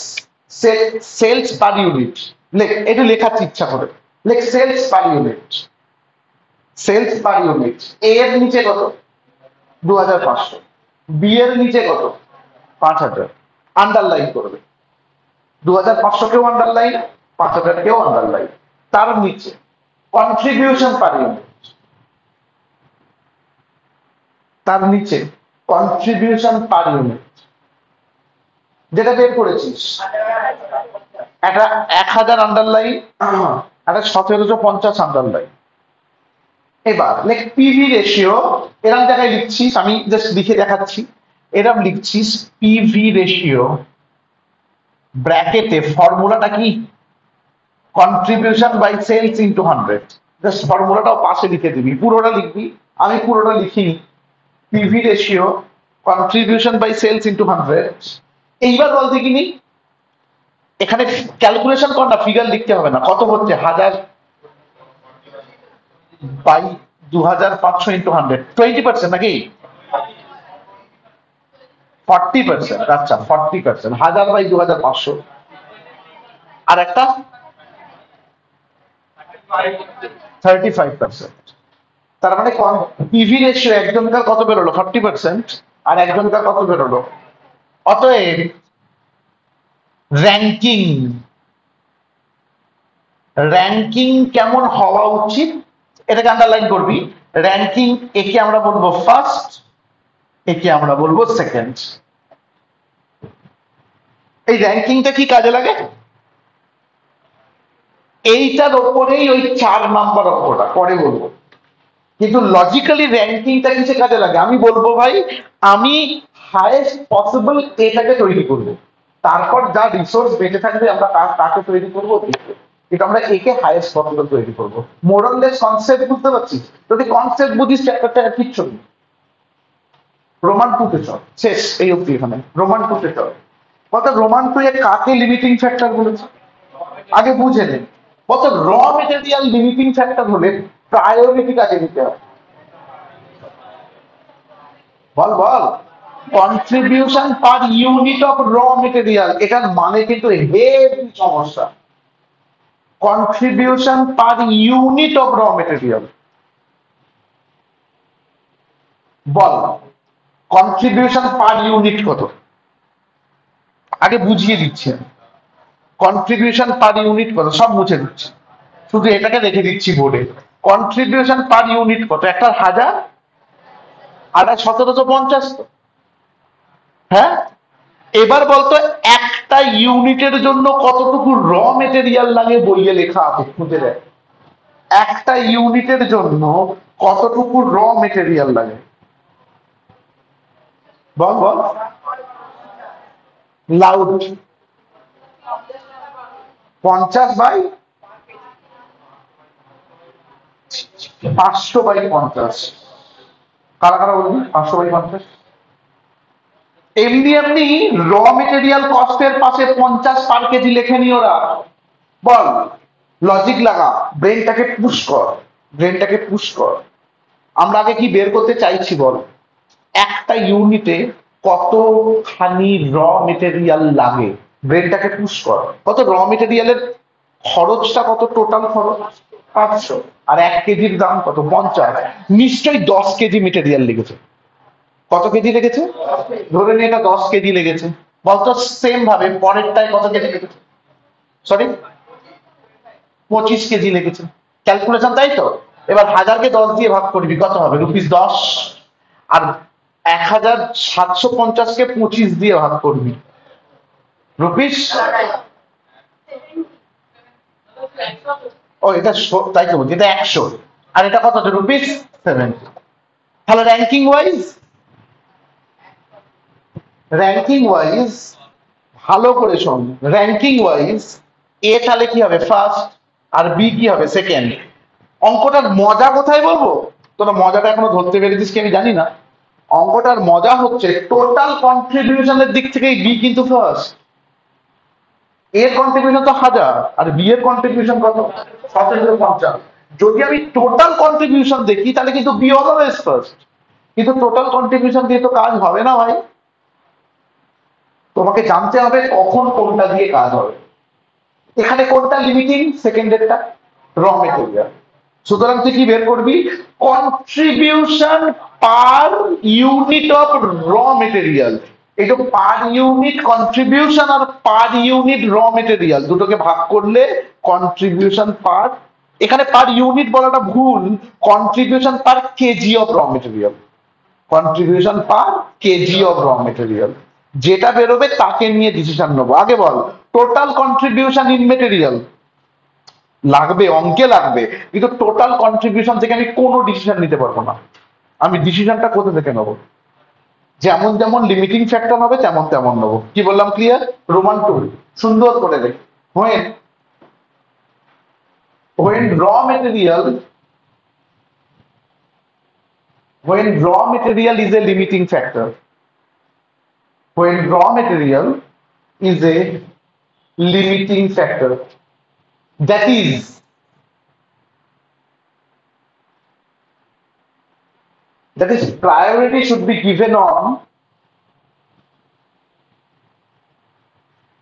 সেলস পার ইউনিট লেখ একটু লেখার ইচ্ছা করে। লেখ sales per unit sales per unit A এর নিচে কত? দু হাজার পাঁচশো। বি এর নিচে কত? পাঁচ হাজার। আন্ডারলাইন করবে। দু হাজার পাঁচশো কেউ আন্ডারলাইন পাঁচ হাজার কেউ আন্ডারলাইন তার নিচে কন্ট্রিবিউশন পার ইউনিট তার নিচে কন্ট্রিবিউশন পার ইউনিট যেটা বের করেছিস একটা এক হাজার আন্ডারলাইন একটা সতেরোশো পঞ্চাশ আন্ডারলাইন এবার লেখ পিভি রেশিও এরম জায়গায় লিখছিস আমি জাস্ট লিখে দেখাচ্ছি। এরম লিখছিস পিভি রেশিও ব্র্যাকেটে ফর্মুলাটা কি? Contribution by sales into hundred just ফর্মুলাটাও পাশে লিখে দিবি। পুরোটা লিখবি। আমি পুরোটা লিখিনি। PV ratio contribution by sales into hundred এইবার বল দেখিনি এখানে ক্যালকুলেশন কর না ফিগার লিখতে হবে না। কত হচ্ছে? হাজার বাই দু হাজার পাঁচশো ইন্টু হান্ড্রেড টোয়েন্টি পার্সেন্ট নাকি? ফর্টি পার্সেন্ট আচ্ছা ফর্টি পার্সেন্ট হাজার বাই দু হাজার পাঁচশো। আর একটা? থার্টি ফাইভ পার্সেন্ট তার মানে পিভি রেশিও একজনকার কত বেরোলো? ফর্টি পার্সেন্ট আর একজনকার কত বেরোলো? অতএব র্যাঙ্কিং র্যাঙ্কিং কেমন হওয়া উচিত? এটাকে আন্ডারলাইন করবি। র্যাঙ্কিং একে আমরা বলব ফার্স্ট একে আমরা বলব সেকেন্ড এই র্যাঙ্কিংটা কি কাজে লাগে? এইটার ওপরেই ওই চার নাম্বার অঙ্কটা পরে বলব। কিন্তু লজিক্যালি র্যাঙ্কিংটা কিসে কাজে লাগে? আমি বলব ভাই, আমি হায়েস্ট পসিবল এটাকে তৈরি করব। তারপর যা রিসোর্স বেঁচে থাকবে আমরা তাকে তৈরি করব। কিন্তু আমরা একে হায়েস্ট পসিবল তৈরি করব। মোরাললেস কনসেপ্ট বুঝতে পারছিস? যদি কনসেপ্ট বুঝিস চ্যাপ্টারটা কিচ্ছু নেই। রোমান টুতে চল। শেষ, এই অব্দি এখানে। রোমান টুতে চল। কত রোমান টু কাকে লিমিটিং ফ্যাক্টর বলেছে? আগে বুঝে নে। কত র মেটেরিয়াল লিমিটিং ফ্যাক্টর হলে প্রায়োরিটি কাকে দিতে হবে বল বল। Contribution per unit of raw material এটার মানে কিন্তু হেভি সমস্যা। Contribution per unit of raw material ball contribution per unit কত? আগে বুঝিয়ে দিচ্ছি কন্ট্রিবিউশন পার ইউনিট কত? সব মুছে দিচ্ছি। শুধু এটাকে রেখে দিচ্ছি বোর্ডে কন্ট্রিবিউশন পার ইউনিট কত? একটা হাজার? আর সতেরোশো পঞ্চাশ হ্যাঁ? এবার বলতো, একটা ইউনিটের জন্য কতটুকু র মেটেরিয়াল লাগে বইয়ে লেখা আছে খুঁজে দেয় একটা ইউনিটের জন্য কতটুকু র মেটেরিয়াল লাগে? বল বল। লাউড পঞ্চাশ বাই পাঁচশো বাই পঞ্চাশ। কারা কারা বলবি? পাঁচশো বাই পঞ্চাশ? এমনি এমনি র মেটেরিয়াল কস্টের পাশে পঞ্চাশ পার কেজি লেখে নি ওরা। বল লজিক লাগা ব্রেনটাকে পুশ কর ব্রেনটাকে পুশ কর। আমরা আগে কি বের করতে চাইছি বল? একটা ইউনিটে কতখানি র মেটেরিয়াল লাগে? ব্রেনটাকে পুশ কর। কত র মেটেরিয়ালের খরচটা কত? টোটাল খরচ? পাঁচশো। আর এক কেজির দাম কত? পঞ্চাশ। নিশ্চয়ই দশ কেজি মেটেরিয়াল লেগেছে। কত কেজি লেগেছে? ধরে নিয়ে এটা দশ কেজি লেগেছে। বলতো সেম ভাবে, পরেরটায় কত কেজি লেগেছে? সরি পঁচিশ কেজি লেগেছে। ক্যালকুলেশন তাই তো? এবার হাজারকে দশ দিয়ে ভাগ করবি, কত হবে? রুপিস দশ। আর এক হাজার সাতশো পঞ্চাশকে পঁচিশ দিয়ে ভাগ করবি। রুপিস ও, এটা তাই তো বলছি, এটা একশো। আর এটা কত রুপিস সেভেন তাহলে র্যাঙ্কিং ওয়াইজ র্যাঙ্কিং ওয়াইজ ভালো করে শোন। র্যাঙ্কিং ওয়াইজ এ তাহলে কি হবে? ফার্স্ট আর বি কি হবে? সেকেন্ড অঙ্কটার মজা কোথায় বলব? তোরা মজাটা এখনও ধরতে পেরেছিস কি আমি জানি না। অঙ্কটার মজা হচ্ছে টোটাল কন্ট্রিবিউশনের দিক থেকে বি কিন্তু ফার্স্ট এর কন্ট্রিবিউশন তো হাজার, আর বি এর কন্ট্রিবিউশন কত? সতেরো পঞ্চাশ। যদি আমি টোটাল কন্ট্রিবিউশন দেখি, তাহলে কিন্তু বি অলওয়েজ ফার্স্ট কিন্তু টোটাল কন্ট্রিবিউশন দিয়ে তো কাজ হবে না ভাই। তোমাকে জানতে হবে কখন কোনটা দিয়ে কাজ হবে। এখানে কোনটা লিমিটিং সেকেন্ডেরটা র মেটেরিয়াল সুতরাং তুই কি বের করবি? Contribution per unit of raw material তো পার ইউনিট কন্ট্রিবিউশন আর পার ইউনিট র মেটেরিয়াল দুটোকে ভাগ করলে কন্ট্রিবিউশন পার এখানে পার ইউনিট বলাটা ভুল contribution per kg of raw material contribution per kg of raw material যেটা বেরোবে তাকে নিয়ে ডিসিশন নেব। আগে বল টোটাল কন্ট্রিবিউশন ইন মেটেরিয়াল লাগবে, অঙ্কে লাগবে, কিন্তু টোটাল কন্ট্রিবিউশন থেকে আমি কোনো ডিসিশন নিতে পারব না। আমি ডিসিশনটা কোথা থেকে নেব? যেমন যেমন লিমিটিং ফ্যাক্টর হবে, তেমন তেমন নেব। কি বললাম ক্লিয়ার রোমান টুল সুন্দর করে দেখ। When when raw material, when raw material is a limiting factor when raw material is a limiting factor that is that is priority should be given on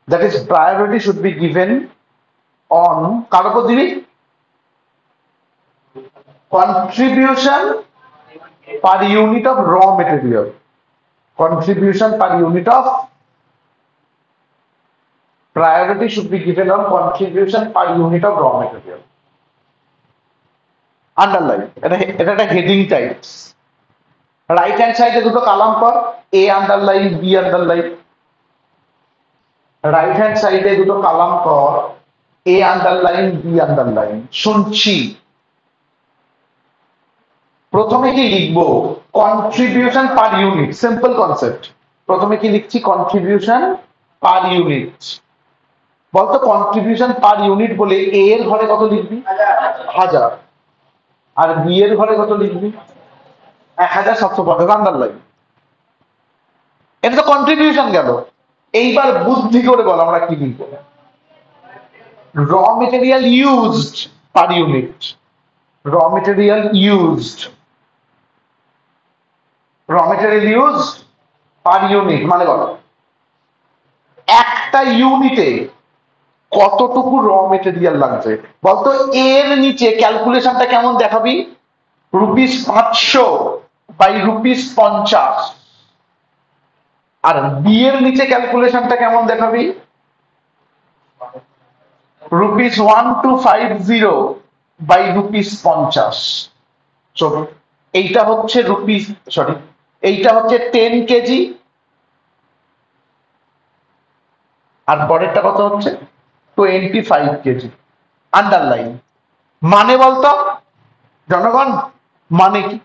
that is priority should be given on কার উপর দিবি contribution per unit of raw material contribution per unit of priority should be given on contribution per unit of raw material. Underline এটা একটা heading type right hand সাইডে দুটো column কর A underline B underline right hand সাইডে দুটো column কর A underline B underline শুনছি। প্রথমে কি লিখব? Contribution per unit simple concept প্রথমে কি লিখছি? কন্ট্রিবিউশন পার ইউনিট বলতো কন্ট্রিবিউশন পার ইউনিট বলে এ এর ঘরে কত লিখবি? হাজার। আর বি এর ঘরে কত লিখবি? এক হাজার সাতশো পঞ্চাশ। আন্ডারলাইন এটা তো কন্ট্রিবিউশন গেল। এইবার বুদ্ধি করে বল আমরা কি লিখব। Raw material used per unit raw material used raw material used per unit মানে বলো একটা ইউনিটে কতটুকু র মেটেরিয়াল লাগছে বলতো এর নিচে ক্যালকুলেশনটা কেমন দেখাবি? রুপিস পাঁচশো বাই রুপিস পঞ্চাশ। আর বি এর নিচে ক্যালকুলেশনটা কেমন দেখাবি? Rupees one two five zero by rupees পঞ্চাশ। এইটা হচ্ছে রুপিস সরি এইটা হচ্ছে টেন কেজি। আর পরেরটা কত হচ্ছে? Twenty five KG. আন্ডারলাইন মানে বলতো? জনগণ মানে কি?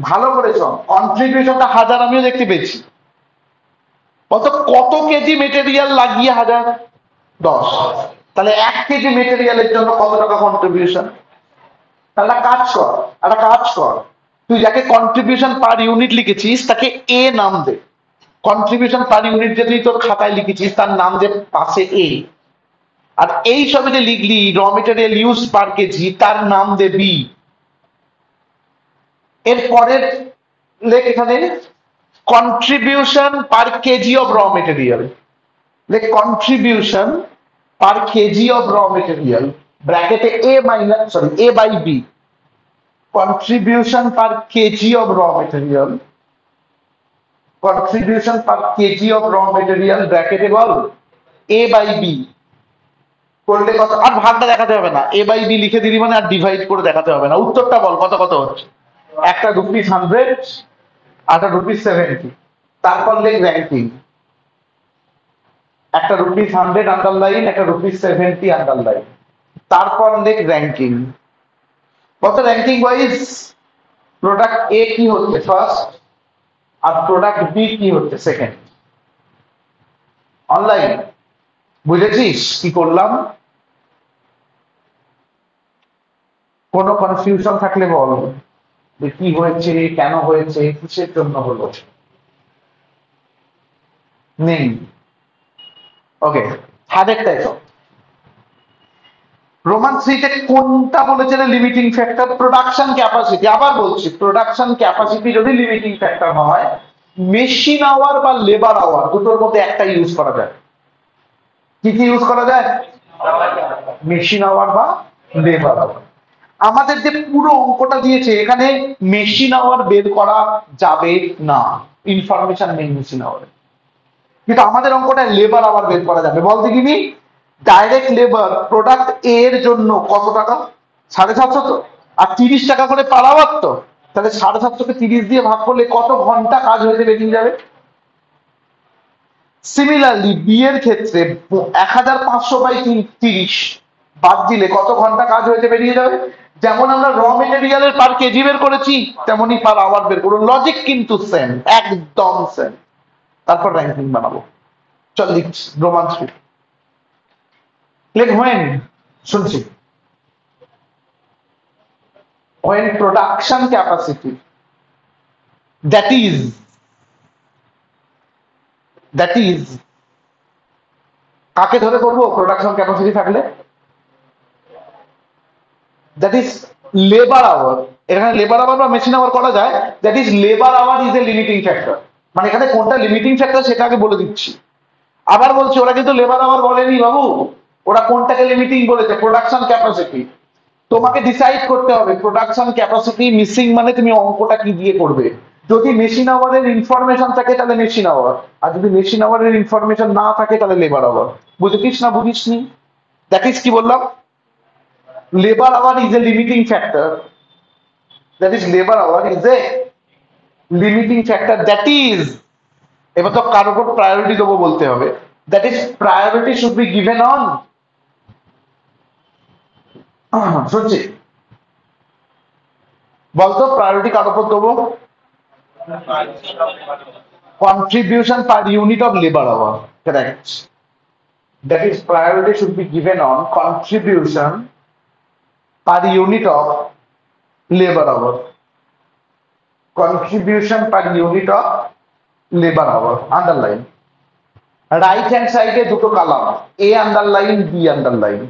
ভালো করেছ। কন্ট্রিবিউশনটা হাজার আমিও দেখতে পেয়েছি। বলতো কত কেজি মেটেরিয়াল লাগিয়ে হাজার? দশ। তাহলে এক কেজি মেটেরিয়ালের জন্য কত টাকা কন্ট্রিবিউশন তাহলে কাজ কর, একটা কাজ কর। তুই যাকে কন্ট্রিবিউশন পার ইউনিট লিখেছিস, তাকে এ নাম দে। কন্ট্রিবিউশন পার ইউনিট যে তুই তোর খাতায় লিখেছিস, তার নাম দে পাশে এ আর এই সবে যে লিখলি র মেটেরিয়াল ইউজ পার কেজি তার নাম দে বি এর পরের লেখ এখানে contribution per kg of raw material লেখ contribution per kg of raw material ব্র্যাকেটে A minus sorry A by B contribution per kg of raw material. Contribution per kg of raw material ব্র্যাকেটে বল a by b. করলে কত? আর ভাগটা দেখাতে হবে না। A by b লিখে দিলি মানে আর ডিভাইড করে দেখাতে হবে না। উত্তরটা বল, কত কত? হচ্ছে একটা রুপিস হান্ড্রেড আটা রুপিস সেভেন্টি তারপর লেখ র্যাঙ্কিং একটা রুপিস হান্ড্রেড আন্ডারলাইন একটা রুপিস সেভেন্টি আন্ডারলাইন তারপর লেখ র্যাঙ্কিং কত র্যাঙ্কিং ওয়াইজ প্রোডাক্ট এ কি হচ্ছে ফার্স্ট আর প্রোডাক্ট বি কি হচ্ছে সেকেন্ড অনলাইন বুঝেছিস কি করলাম? কোনো কনফিউশন থাকলে বল যে কি হয়েছে, কেন হয়েছে, কিসের জন্য হলো? নেই। ওকে হাজারটাই তো রোমান থ্রিতে কোনটা বলেছে লিমিটিং ফ্যাক্টর প্রোডাকশন ক্যাপাসিটি আবার বলছি প্রোডাকশন ক্যাপাসিটি যদি লিমিটিং ফ্যাক্টর হয় মেশিন আওয়ার বা লেবার আওয়ার দুটোর মধ্যে একটা ইউজ করা যায়। কি কি ইউজ করা যায়? মেশিন আওয়ার বা লেবার আওয়ার আমাদের যে পুরো অঙ্কটা দিয়েছে, এখানে মেশিন আওয়ার বের করা যাবে না। ইনফরমেশন নেই মেশিন আওয়ারে কিন্তু আমাদের অঙ্কটা লেবার আওয়ার বের করা যাবে। বল দেখিনি ডাইরেক্ট লেবার প্রোডাক্টের জন্য কত টাকা? সাড়ে সাতশো তো। আর তিরিশ টাকা করে পার আওয়ার তো। তাহলে সাড়ে সাতশোকে তিরিশ দিয়ে ভাগ করলে কত ঘণ্টা কাজ হয়েছে বেরিয়ে যাবে? সিমিলারলি বি এর ক্ষেত্রে এক হাজার পাঁচশো বাই তিরিশ বাদ দিলে কত ঘণ্টা কাজ হয়েছে বেরিয়ে যাবে? যেমন আমরা র মেটেরিয়ালের পার কেজি বের করেছি, তেমনই পার আওয়ার বের করব লজিক কিন্তু সেম একদম সেম তারপর র্যাঙ্কিং বানাবো। চল লিখছি থ্রি Click when? শুনছি। When production capacity that is that is, কাকে ধরে করব? প্রোডাকশন ক্যাপাসিটি থাকলে। দ্যাট ইজ লেবার আওয়ার এখানে লেবার আওয়ার বা মেশিন আওয়ার করা যায়। That is labour hour is a limiting factor মানে এখানে কোনটা লিমিটিং ফ্যাক্টর সেটা আগে বলে দিচ্ছি। আবার বলছি, ওরা কিন্তু লেবার আওয়ার বলেনি বাবু। ওরা কোনটাকে লিমিটিং বলেছে? প্রোডাকশন ক্যাপাসিটি তোমাকে ডিসাইড করতে হবে প্রোডাকশন ক্যাপাসিটি মিসিং মানে তুমি অঙ্কটা কি দিয়ে করবে? যদি মেশিন আওয়ারের ইনফরমেশন থাকে তাহলে মেশিন আওয়ার আর যদি মেশিন আওয়ারের ইনফরমেশন না থাকে তাহলে লেবার আওয়ার বুঝেছিস না বুঝিস নি দেখিস কি বললাম? Labour hour is a limiting factor that is labour hour is a limiting factor that is এবার তো কারোর উপর প্রায়োরিটি দেবো বলতে হবে। That is priority should be given on শুনছি। বলতো প্রায়োরিটি কার উপর দেবো contribution per unit of labour hour that is priority should be given on contribution per unit of labour hour contribution per unit of labour hour underline right hand সাইডে দুটো column A underline B underline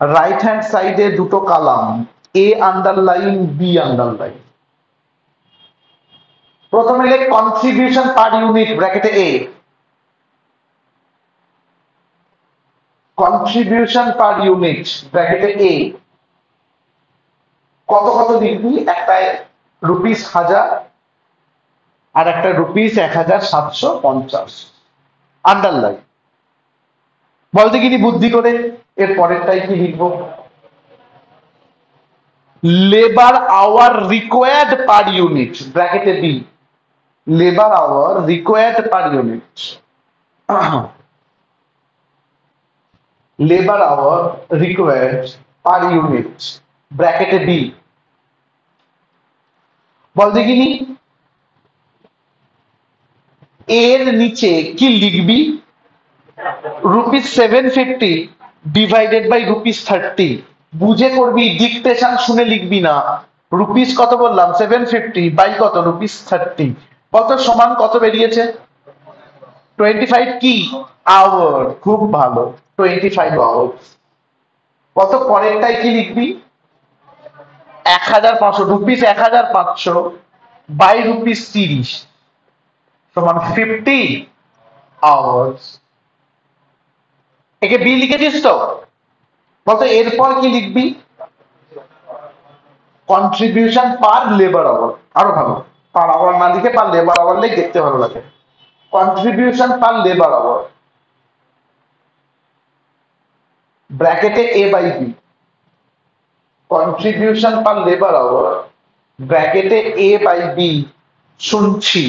right hand সাইডে দুটো কালাম, a underline, b underline প্রথমে লেখ contribution per unit ব্র্যাকেটে এ contribution per unit ব্র্যাকেটে এ কত কত লিখবি? একটা রুপিস হাজার আর একটা রুপিস এক হাজার সাতশো পঞ্চাশ। আন্ডারলাইন বলতে কি বুদ্ধি করে? এর পরেরটাই কি লিখব? Labour hour required per unit ব্র্যাকেটে B labour hour required per unit labour hour required per unit ব্র্যাকেটে বি বল দেখিনি? এর নিচে কি লিখবি? Rupees seven fifty divided by rupees thirty বুঝে করবি ডিকটেশন শুনে লিখবি না। রুপিস কত বললাম? সেভেন ফিফটি বাই কত? রুপিস থার্টি কত সমান কত বেরিয়েছে? টোয়েন্টি ফাইভ কি? আওয়ার খুব ভালো। টোয়েন্টি ফাইভ আওয়ার কত পরেরটাই কি লিখবি? এক হাজার পাঁচশো। রুপিস এক হাজার পাঁচশো বাই রুপিস তিরিশ। সমান ফিফটি আওয়ার্স একে বি লিখেছিস তো? বলতো এরপর কি লিখবি? কন্ট্রিবিউশন পার লেবার আওয়ার আরও ভালো। পার আওয়ার না লিখে পার লেবার আওয়ার লিখে দেখতে ভালো লাগে। কন্ট্রিবিউশন পার লেবার আওয়ার ব্র্যাকেটে A by B contribution per labour hour ব্র্যাকেটে এ বাই বি শুনছি।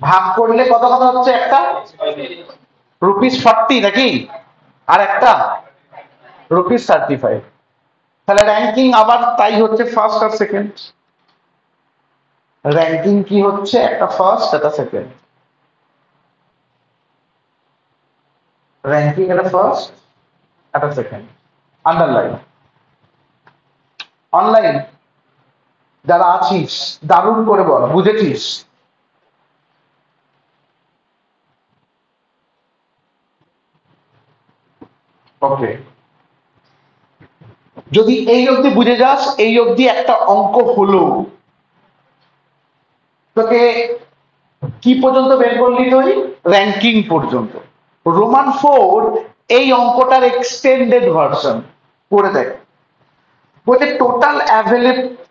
ভাগ করলে কত কথা হচ্ছে একটা? রুপিস ফর্টি নাকি? আর একটা? রুপিস থার্টি ফাইভ তাহলে র্যাঙ্কিং আবার তাই হচ্ছে ফার্স্ট আর সেকেন্ড র্যাঙ্কিং কি হচ্ছে? একটা ফার্স্ট একটা সেকেন্ড র্যাঙ্কিং একটা ফার্স্ট একটা সেকেন্ড আন্ডারলাইন অনলাইন যারা আছিস, দারুণ করে বল, বুঝেছিস? ওকে যদি এই অবধি বুঝে যাস, এই অবধি একটা অঙ্ক হলো। তোকে কি পর্যন্ত বের করলি তুই? র্যাঙ্কিং পর্যন্ত। রোমান ফোর এই অঙ্কটার এক্সটেন্ডেড ভার্সন করে দেখ। বলছে total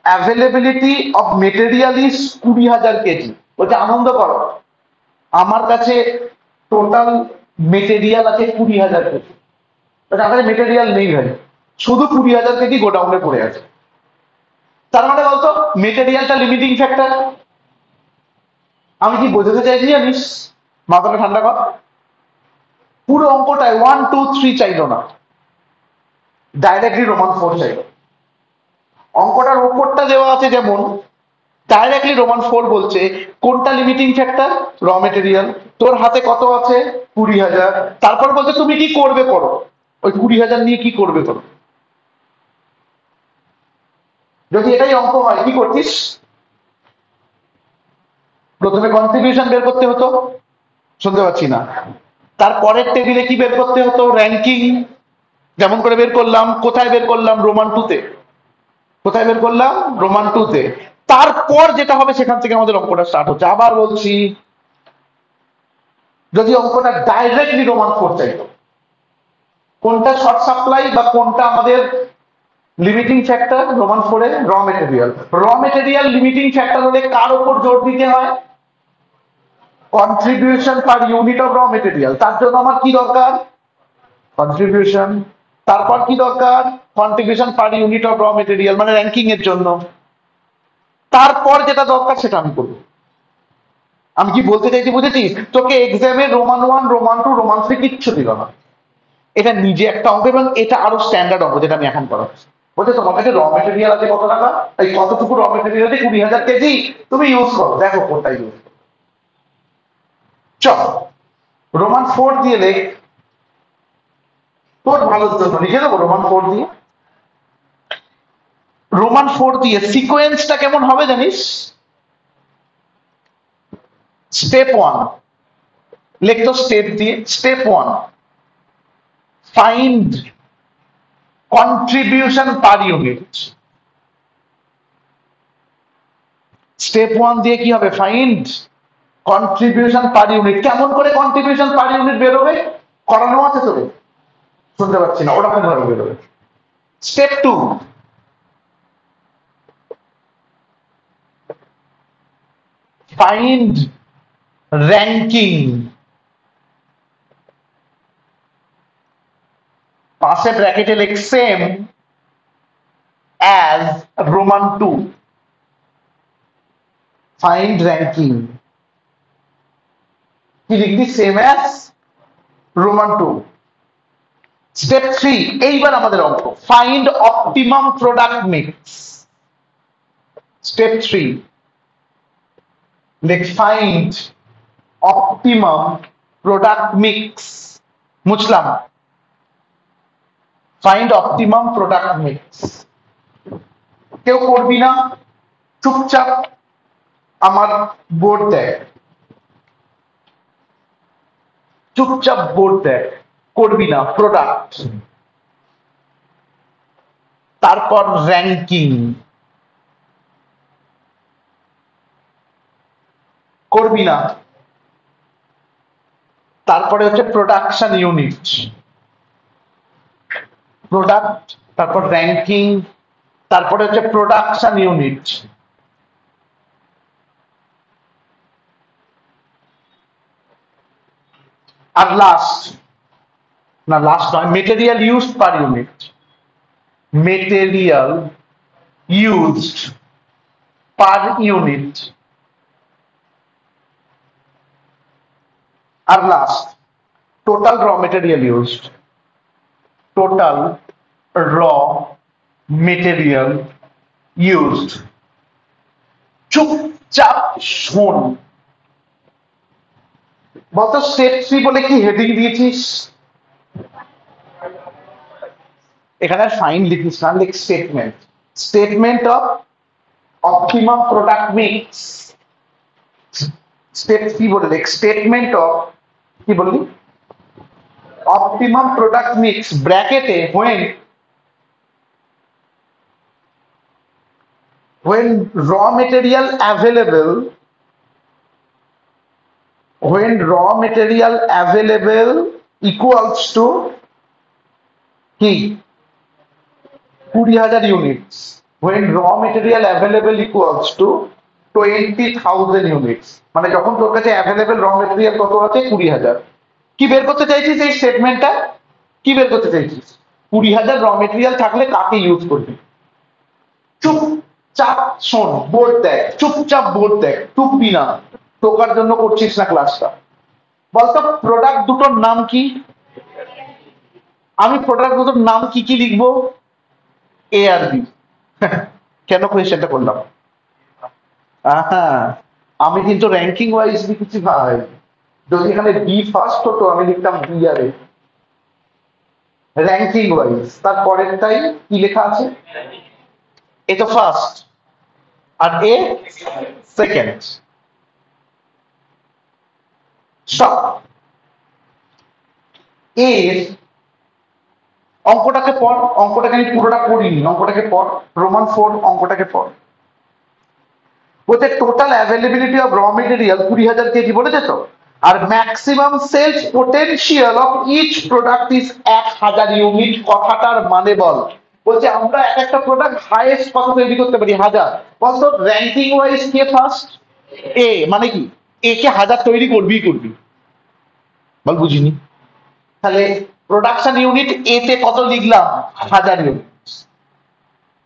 availability of material is কুড়ি হাজার কেজি। বলছে, আনন্দ করো। আমার কাছে টোটাল মেটেরিয়াল আছে কুড়ি হাজার কেজি। কাছে মেটেরিয়াল নেই ভাই। শুধু কুড়ি হাজার কেজি গোডাউনে পড়ে আছে। তার মানে বলতো মেটেরিয়ালটা লিমিটিং ফ্যাক্টর আমি কি বোঝাতে চাইছি জানিস? মাথাটা ঠান্ডা কর। পুরো অঙ্কটায় ওয়ান টু থ্রি চাইলো না। ডাইরেক্টলি রোমান ফোর চাইলো। অঙ্কটার উপরটা দেওয়া আছে যেমন ডাইরেক্টলি রোমান ফোর বলছে, কোনটা লিমিটিং ফ্যাক্টর র মেটেরিয়াল তোর হাতে কত আছে? কুড়ি হাজার। তারপর বলছে, তুমি কি করবে করো? ওই কুড়ি হাজার নিয়ে কি করবে করো যদি এটাই অঙ্ক হয়। কি করতিস প্রথমে কন্ট্রিবিউশন বের করতে হতো। শুনতে পাচ্ছি না। তারপরের টেবিলে কি বের করতে হতো? র্যাঙ্কিং যেমন করে বের করলাম, কোথায় বের করলাম? রোমান টুতে কোথায় বের করলাম? রোমান টুতে তারপর যেটা হবে, সেখান থেকে আমাদের অঙ্কটা স্টার্ট হচ্ছে। আবার বলছি, যদি অঙ্কটা ডাইরেক্টলি রোমান ফোর চাইতো কোনটা শর্ট সাপ্লাই বা কোনটা আমাদের লিমিটিং ফ্যাক্টর রোমান ফোরে র মেটেরিয়াল র মেটেরিয়াল লিমিটিং ফ্যাক্টর হলে কার উপর জোর দিতে হয়? Contribution per unit of raw material তার জন্য আমার কি দরকার? কন্ট্রিবিউশন তারপর কি দরকার? Contribution per unit of raw material মানে র্যাঙ্কিং এর জন্য। তারপর যেটা দরকার সেটা আমি করব। আমি কি বলতে চাইছি বুঝেছিস? তোকে এক্সামে Roman one Roman two Roman three কিচ্ছু দিল না। এটা নিজে একটা অঙ্ক এবং এটা আরও স্ট্যান্ডার্ড অঙ্ক যেটা আমি এখন করাচ্ছি বলছে তোমার কাছে র মেটেরিয়াল আছে কত টাকা? এই কতটুকু র মেটেরিয়াল আছে? কুড়ি হাজার কেজি। তুমি ইউজ করো। দেখো কোনটা ইউজ করো। চ রোমান ফোর দিয়ে লেখ। তোর জন্য লিখে দেবো রোমান ফোর দিয়ে। রোমান ফোর দিয়ে সিকোয়েন্সটা কেমন হবে জানিস? স্টেপ ওয়ান লিখতো স্টেপ দিয়ে। Step one find contribution per unit step one দিয়ে কি হবে? ফাইন্ড কন্ট্রিবিউশন পার ইউনিট কেমন করে কন্ট্রিবিউশন পার ইউনিট বেরোবে? করানো আছে তোদের শুনতে পাচ্ছি না, ওরকম ভাবে বেরোবে। স্টেপ টু find ranking পাশে ব্র্যাকেটে লিখ same as Roman two find ranking কি লিখবি same as Roman two step three এইবার আমাদের অঙ্ক। Find optimum product mix step three let's find optimum product mix. মুছলাম। Find optimum product mix কেউ করবি না, চুপচাপ আমার বোর্ড দেখ। চুপচাপ বোর্ড দেখ, করবি না প্রোডাক্ট তারপর র্যাঙ্কিং করবি না। তারপরে হচ্ছে প্রোডাকশন ইউনিট প্রোডাক্ট তারপর র্যাঙ্কিং তারপরে হচ্ছে প্রোডাকশন ইউনিট আর লাস্ট না লাস্ট নয় material used per unit material used per unit আর last total raw material used total raw material used চুপচাপ শোন। বলতো স্টেপ থ্রি বলে কি হেডিং দিয়েছিস? এখানে ফাইন লিখিস না, লিখ statement statement of optimum product mix step কি বলে দেখ। স্টেটমেন্ট অফ কি বললি? অপটিমাম প্রোডাক্ট মিক্স ব্র্যাকেটে when when raw material available, when raw material available equals to কি? কুড়ি হাজার units when raw material available equals to twenty thousand units মানে যখন তোর কাছে অ্যাভেলেবেল র মেটেরিয়াল কত আছে? কুড়ি হাজার। কি বের করতে চাইছিস এই স্টেটমেন্টটা কি বের করতে চাইছিস? কুড়ি হাজার র মেটেরিয়াল থাকলে কাকে ইউজ করবি? চুপচাপ শোন, বোর্ড দেখ, চুপচাপ বোর্ড দেখ টুকবি না। টোকার জন্য করছিস না ক্লাসটা বলতো প্রোডাক্ট দুটোর নাম কি? আমি প্রোডাক্ট দুটোর নাম কি কি লিখব? এ আর বি (laughs) কেন কোয়েশ্চেনটা করলাম? হ্যাঁ আমি কিন্তু র্যাঙ্কিং ওয়াইজ লিখেছি ভাই। যদি এখানে বি ফার্স্ট হতো, আমি লিখতাম বি আর এ র্যাঙ্কিং ওয়াইজ তার পরেরটাই কি লেখা আছে? এ তো ফার্স্ট আর এ সেকেন্ড সব এর অঙ্কটাকে পড় অঙ্কটাকে আমি পুরোটা পড়িনি অঙ্কটাকে পড় রোমান ফোর অঙ্কটাকে পড় বলতে total availability of raw material কুড়ি হাজার কেজি বলেছে তো? আর maximum sales potential of each product is এক হাজার ইউনিট কথাটার মানে বল। বলছে, আমরা এক একটা প্রোডাক্ট হাইয়েস্ট কত তৈরি করতে পারি? হাজার। বলতো র্যাঙ্কিং ওয়াইজ কে ফার্স্ট এ মানে কি? এ কে হাজার তৈরি করবি করবি। বল, বুঝিনি। তাহলে প্রোডাকশন ইউনিট এ তে কত লিখলাম? হাজার ইউনিট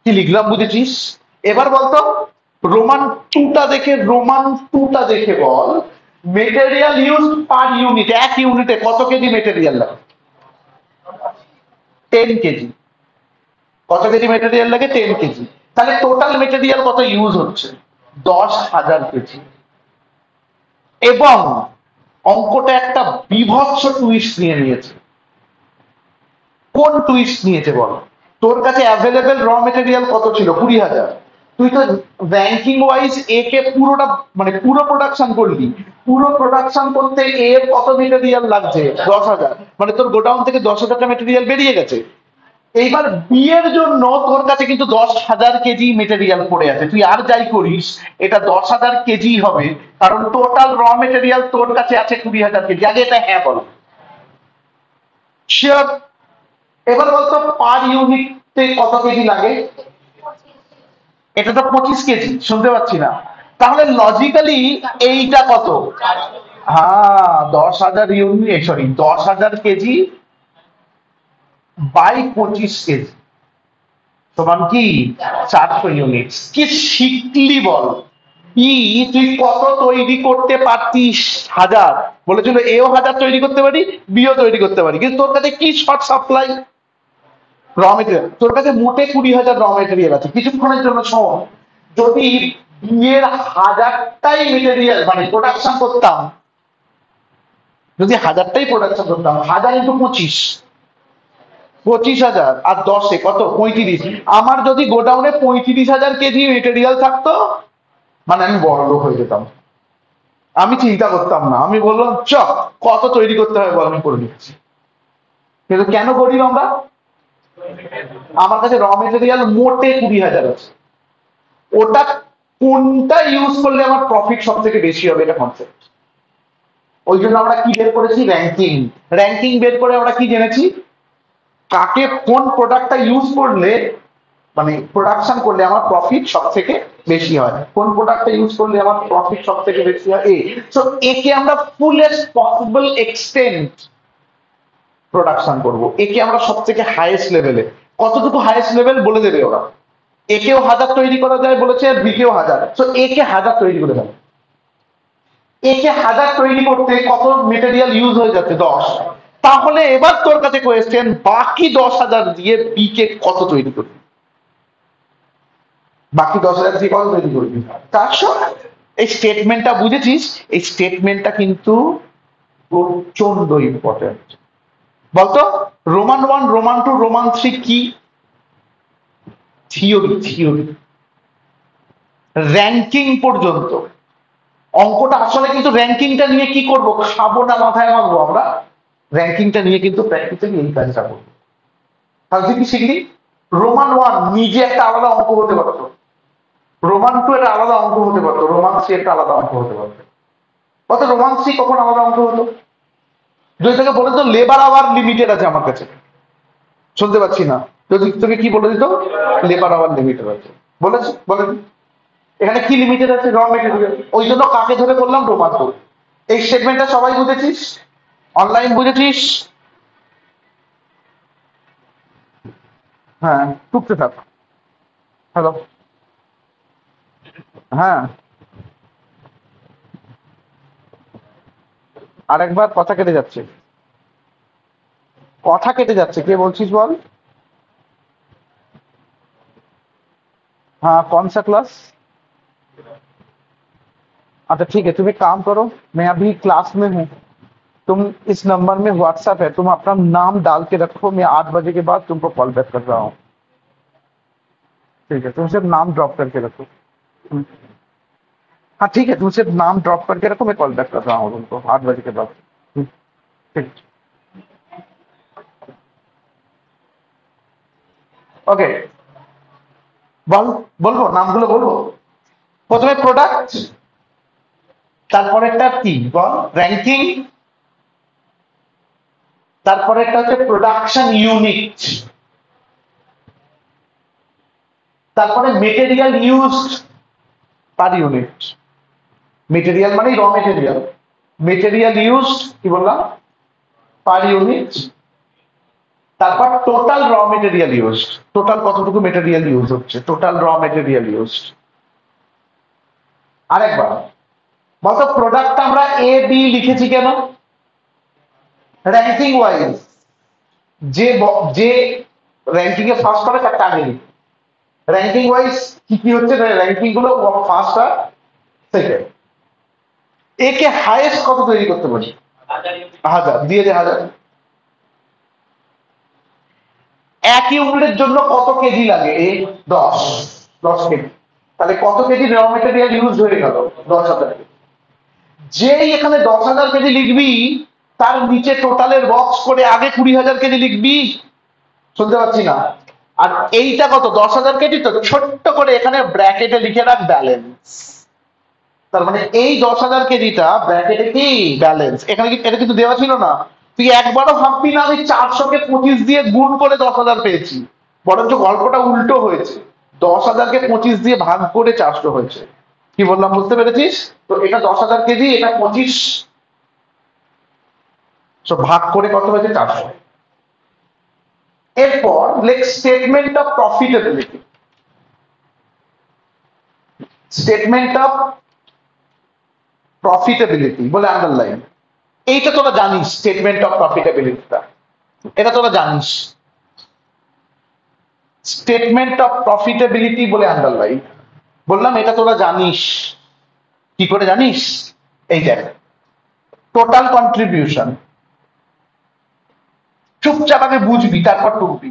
কি লিখলাম, বুঝেছিস? এবার বলতো রোমান টুটা দেখে রোমান টুটা দেখে বল মেটেরিয়াল ইউজ পার ইউনিট এক ইউনিটে কত কেজি মেটেরিয়াল লাগে টেন কেজি। কত কেজি মেটেরিয়াল লাগে? Ten kg. তাহলে টোটাল মেটেরিয়াল কত ইউজ হচ্ছে? দশ হাজার কেজি। এবং অঙ্কটা একটা বিভৎস টুইস্ট নিয়ে নিয়েছে। কোন টুইস্ট নিয়েছে বলো? তোর কাছে অ্যাভেলেবেল র মেটেরিয়াল কত ছিল? কুড়ি হাজার। তুই তো র্যাঙ্কিং ওয়াইজ এ কে পুরোটা মানে পুরো প্রোডাকশন করলি। পুরো প্রোডাকশন করতে এর কত মেটেরিয়াল লাগছে? দশ হাজার। মানে তোর গোডাউন থেকে দশ হাজারটা মেটেরিয়াল বেরিয়ে গেছে। এইবার বিয়ের জন্য তোর কাছে কিন্তু দশ হাজার কেজি মেটেরিয়াল পড়ে আছে। তুই আর যাই করিস, এটা দশ হাজার কেজি হবে, কারণ টোটাল র মেটেরিয়াল তোর কাছে আছে কুড়ি হাজার কেজি। আগে এটা হ্যাঁ বলো। শিওর এবার বলতো পার ইউনিটে কত কেজি লাগে? এটা তো পঁচিশ কেজি, শুনতে পাচ্ছি না। তাহলে লজিক্যালি এইটা কত? হ্যাঁ দশ হাজার ইউনিট সরি দশ হাজার কেজি বাই পঁচিশ কেজি। সমান কি? চারশো ইউনিট কি শিখলি বল? ই, তুই কত তৈরি করতে পারতিস? হাজার। বলেছিল, এও হাজার তৈরি করতে পারি, বিও তৈরি করতে পারি। কিন্তু তোর কাছে কি শর্ট সাপ্লাই? র মেটেরিয়াল তোর কাছে মোটে কুড়ি হাজার র মেটেরিয়াল আছে। কিছুক্ষণের জন্য শোন। যদি বিয়ের হাজারটাই মেটেরিয়াল মানে প্রোডাকশন করতাম, যদি হাজারটাই প্রোডাকশন করতাম, হাজার ইন্টু পঁচিশ। পঁচিশ হাজার। আর দশে কত? পঁয়ত্রিশ। আমার যদি গোডাউনে পঁয়ত্রিশ হাজার কেজি মেটেরিয়াল থাকতো মানে আমি বড় লোক হয়ে যেতাম। আমি চিন্তা করতাম না। আমি বললাম চ কত তৈরি করতে হবে বল, আমি করে দিচ্ছি। কিন্তু কেন করি আমরা? আমার কাছে র মেটেরিয়াল মোটে কুড়ি হাজার আছে। ওটা কোনটা ইউজ করলে আমার প্রফিট সব থেকে বেশি হবে এটা কনসেপ্ট ওই জন্য আমরা কি বের করেছি? র্যাঙ্কিং র্যাঙ্কিং বের করে আমরা কি জেনেছি? কাকে কোন প্রোডাক্টটা ইউজ করলে মানে প্রোডাকশন করলে আমার প্রফিট সব থেকে বেশি হয়? কোন প্রোডাক্টটা ইউজ করলে আমার প্রফিট সব থেকে বেশি হয়? এ সো একে আমরা ফুলেস্ট পসিবল এক্সটেন্ট প্রোডাকশন করব। একে আমরা সব থেকে হাইয়েস্ট লেভেলে কতটুকু হাইয়েস্ট লেভেল বলে দেবে ওরা? একেও হাজার তৈরি করা যায় বলেছে বিকেও হাজার। সো একে হাজার তৈরি করে দেবে। একে হাজার তৈরি করতে কত মেটেরিয়াল ইউজ হয়ে যাচ্ছে? দশ। তাহলে এবার তোর কাছে কোয়েশ্চেন বাকি দশ হাজার দিয়ে বি কে কত তৈরি করবি? বাকি দশ হাজার দিয়ে কত তৈরি করবি? চারশো। এই স্টেটমেন্টটা বুঝেছিস? এই স্টেটমেন্টটা কিন্তু প্রচণ্ড ইম্পর্টেন্ট বলতো Roman one Roman two Roman three কি? থিওরি থিওরি র্যাঙ্কিং পর্যন্ত। অঙ্কটা আসলে কিন্তু র্যাঙ্কিংটা নিয়ে কি করব? খাব না মাথায় মারবো আমরা। র্যাঙ্কিংটা নিয়ে কিন্তু প্র্যাকটিক্যালি এই কাজটা করব। তাহলে কি শিখলি? রোমান ওয়ান নিজে একটা আলাদা অঙ্ক হতে পারতো। রোমান টু একটা আলাদা অঙ্ক হতে পারতো। রোমান থ্রি একটা আলাদা অঙ্ক হতে পারতো। কত রোমান থ্রি কখন আলাদা অঙ্ক হতো? যদি তোকে বলে তো লেবার আওয়ার লিমিটেড আছে আমার কাছে। শুনতে পাচ্ছি না। যদি তোকে কি বলে দিত? লেবার আওয়ার লিমিটেড আছে। বলেছি বলেন এখানে কি লিমিটেড আছে? র মেটেরিয়াল ওই জন্য কাকে ধরে করলাম রোমান টু এই স্টেটমেন্টটা সবাই বুঝেছিস? অনলাইন বুঝেছিস হ্যাঁ টুকতে থাক হ্যালো হ্যাঁ আরেকবার কথা কেটে যাচ্ছে কথা কেটে যাচ্ছে কে বলছিস বল हाँ कौन सा क्लास अच्छा ठीक है तुम एक काम करो मैं अभी क्लास में हूँ तुम इस नंबर में व्हाट्सएप है तुम अपना नाम डाल के रखो मैं आठ बजे के बाद तुमको कॉल बैक कर रहा हूँ ठीक है तुम सिर्फ नाम ड्रॉप करके रखो हम्म। हाँ ठीक है तुम सिर्फ नाम ड्रॉप करके रखो मैं कॉल बैक कर रहा हूँ तुमको आठ बजे के बाद हम्म, ठीक ওকে বল বলবো নামগুলো বলবো প্রথমে প্রোডাক্ট তারপরেরটা কি বল র্যাঙ্কিং তারপরেরটা হচ্ছে প্রোডাকশন ইউনিট তারপরে material used per unit material মানে র মেটেরিয়াল মেটেরিয়াল ইউজড কি বললাম? পার ইউনিট তারপর total raw material use total কতটুকু মেটেরিয়াল ইউজ হচ্ছে? টোটাল র মেটেরিয়াল ইউজড আরেকবার, বলতো প্রোডাক্ট আমরা এ বি লিখেছি কেন? র্যাঙ্কিং ওয়াইজ যে যে র্যাঙ্কিং এ ফার্স্ট হবে তার লিখি র্যাঙ্কিং ওয়াইজ কি কি হচ্ছে? র্যাঙ্কিংগুলো ফার্স্ট আর সেকেন্ড একে হাইয়েস্ট কত তৈরি করতে পারি? হাজার। দিয়ে দে হাজার। এক ইউনিটের জন্য কত কেজি লাগে? এই দশ। দশ কেজি। তাহলে কত কেজি র মেটেরিয়াল ইউজ হয়ে গেল? দশ হাজার। কেজি যেই এখানে দশ হাজার কেজি লিখবি তার নিচে টোটালের বক্স করে আগে কুড়ি হাজার কেজি লিখবি। শুনতে পাচ্ছি না। আর এইটা কত? দশ হাজার কেজি তো? ছোট্ট করে এখানে ব্র্যাকেটে লিখে রাখ ব্যালেন্স তার মানে এই দশ হাজার কেজিটা ব্র্যাকেটে কি ব্যালেন্স এখানে এটা কিন্তু দেওয়া ছিল না। তুই একবারও ভাববি না আমি চারশো কে পঁচিশ দিয়ে গুণ করে দশ হাজার পেয়েছি। বরঞ্চ গল্পটা উল্টো হয়েছে। দশ হাজারকে পঁচিশ দিয়ে ভাগ করে চারশো হয়েছে। কি বললাম, বুঝতে পেরেছিস? তো এটা দশ হাজার কেজি, এটা পঁচিশ তো ভাগ করে কত হয়েছে? চারশো এরপর লেখ statement of profitability statement of profitability বলে আন্ডারলাইন এইটা তোরা জানিস স্টেটমেন্ট অফ প্রফিটেবিলিটিটা এটা তোরা জানিস। স্টেটমেন্ট অফ প্রফিটেবিলিটি বলে আন্ডারলাইন বললাম, এটা তোরা জানিস। কি করে জানিস? এই দেখ। টোটাল কন্ট্রিবিউশন চুপচাপ আগে বুঝবি, তারপর টুকবি।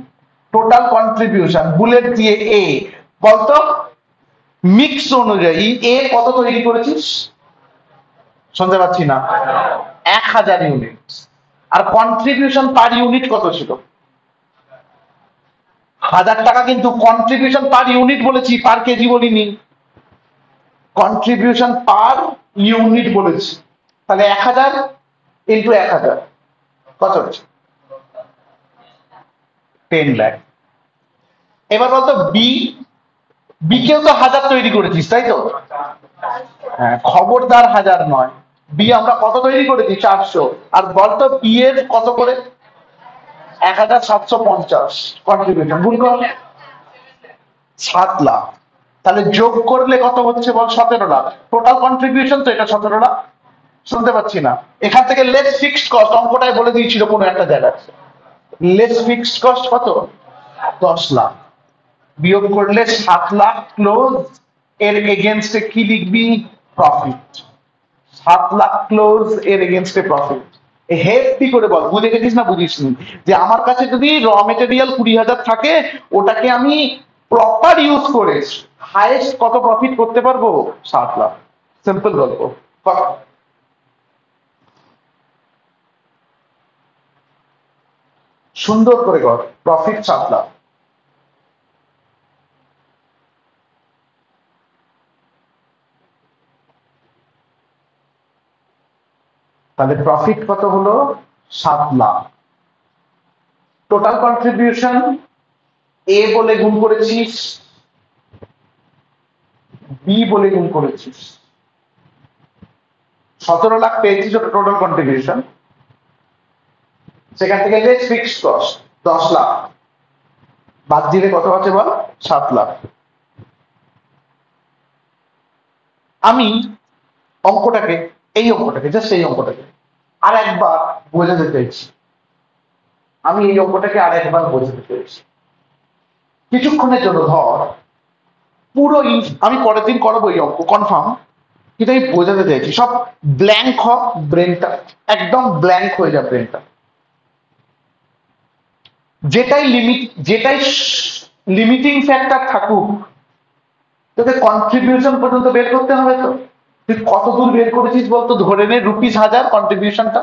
টোটাল কন্ট্রিবিউশন বুলেট দিয়ে এ বলতো? মিক্স অনুযায়ী এ কত তৈরি করেছিস? শুনতে পাচ্ছি না। এক হাজার ইউনিট আর কন্ট্রিবিউশন পার ইউনিট কত ছিল? হাজার টাকা কিন্তু কন্ট্রিবিউশন পার ইউনিট বলেছি পার কেজি বলিনি। কন্ট্রিবিউশন পার ইউনিট বলেছি। তাহলে এক হাজার ইন্টু এক হাজার। কত হচ্ছে টেন লাখ। এবার বলতো বি বি কেও তো হাজার তৈরি করেছিস, তাই তো? হ্যাঁ খবরদার হাজার নয়। বি আমরা কত তৈরি করেছি? চারশো। আর বলতো বি এর কত করে? এক হাজার সাতশো পঞ্চাশ। কন্ট্রিবিউশন ভুল কর। সাত লাখ। তাহলে যোগ করলে কত হচ্ছে বল? সতেরো লাখ। টোটাল কন্ট্রিবিউশন তো এটা সতেরো লাখ। শুনতে পাচ্ছি না। এখান থেকে লেস ফিক্সড কস্ট অঙ্কটায় বলে দিয়েছিল কোনো একটা জায়গায়। লেস ফিক্সড কস্ট কত? দশ লাখ। বিয়োগ করলে সাত লাখ ক্লোজ এর এগেনস্টে কি লিখবি? প্রফিট সাত লাখ ক্লোজ এর এগেনস্টে প্রফিট হেপি করে বল। বুঝে গেছিস না বুঝিস নি যে আমার কাছে যদি র মেটেরিয়াল কুড়ি হাজার থাকে, ওটাকে আমি প্রপার ইউজ করে হাইয়েস্ট কত প্রফিট করতে পারব? সাত লাখ। সিম্পল গল্প। সুন্দর করে কর। প্রফিট সাত লাখ তাহলে প্রফিট কত হলো? সাত লাখ। টোটাল কন্ট্রিবিউশন এ বলে গুণ করেছিস বি বলে গুণ করেছিস। সতেরো লাখ পেয়েছিস টোটাল কন্ট্রিবিউশন সেখান থেকে লেস ফিক্সড কস্ট দশ লাখ। বাদ দিলে কত আছে বল? সাত লাখ। আমি অঙ্কটাকে, এই অঙ্কটাকে জাস্ট এই অঙ্কটাকে আর একবার বোঝাতে চাইছি। আমি এই অঙ্কটাকে আর একবার বোঝাতে চাইছি। কিছুক্ষণের জন্য ধর, পুরো আমি পরের দিন করব এই অঙ্ক কনফার্ম কিন্তু আমি বোঝাতে চাইছি, সব ব্ল্যাঙ্ক হ ব্রেনটা একদম ব্ল্যাঙ্ক হয়ে যাবে ব্রেনটা যেটাই লিমিট যেটাই লিমিটিং ফ্যাক্টর থাকুক, তোকে কন্ট্রিবিউশন পর্যন্ত বের করতে হবে তো। তুই কত দূর বের করেছিস বলতো? ধরে নে রুপিস হাজার কন্ট্রিবিউশনটা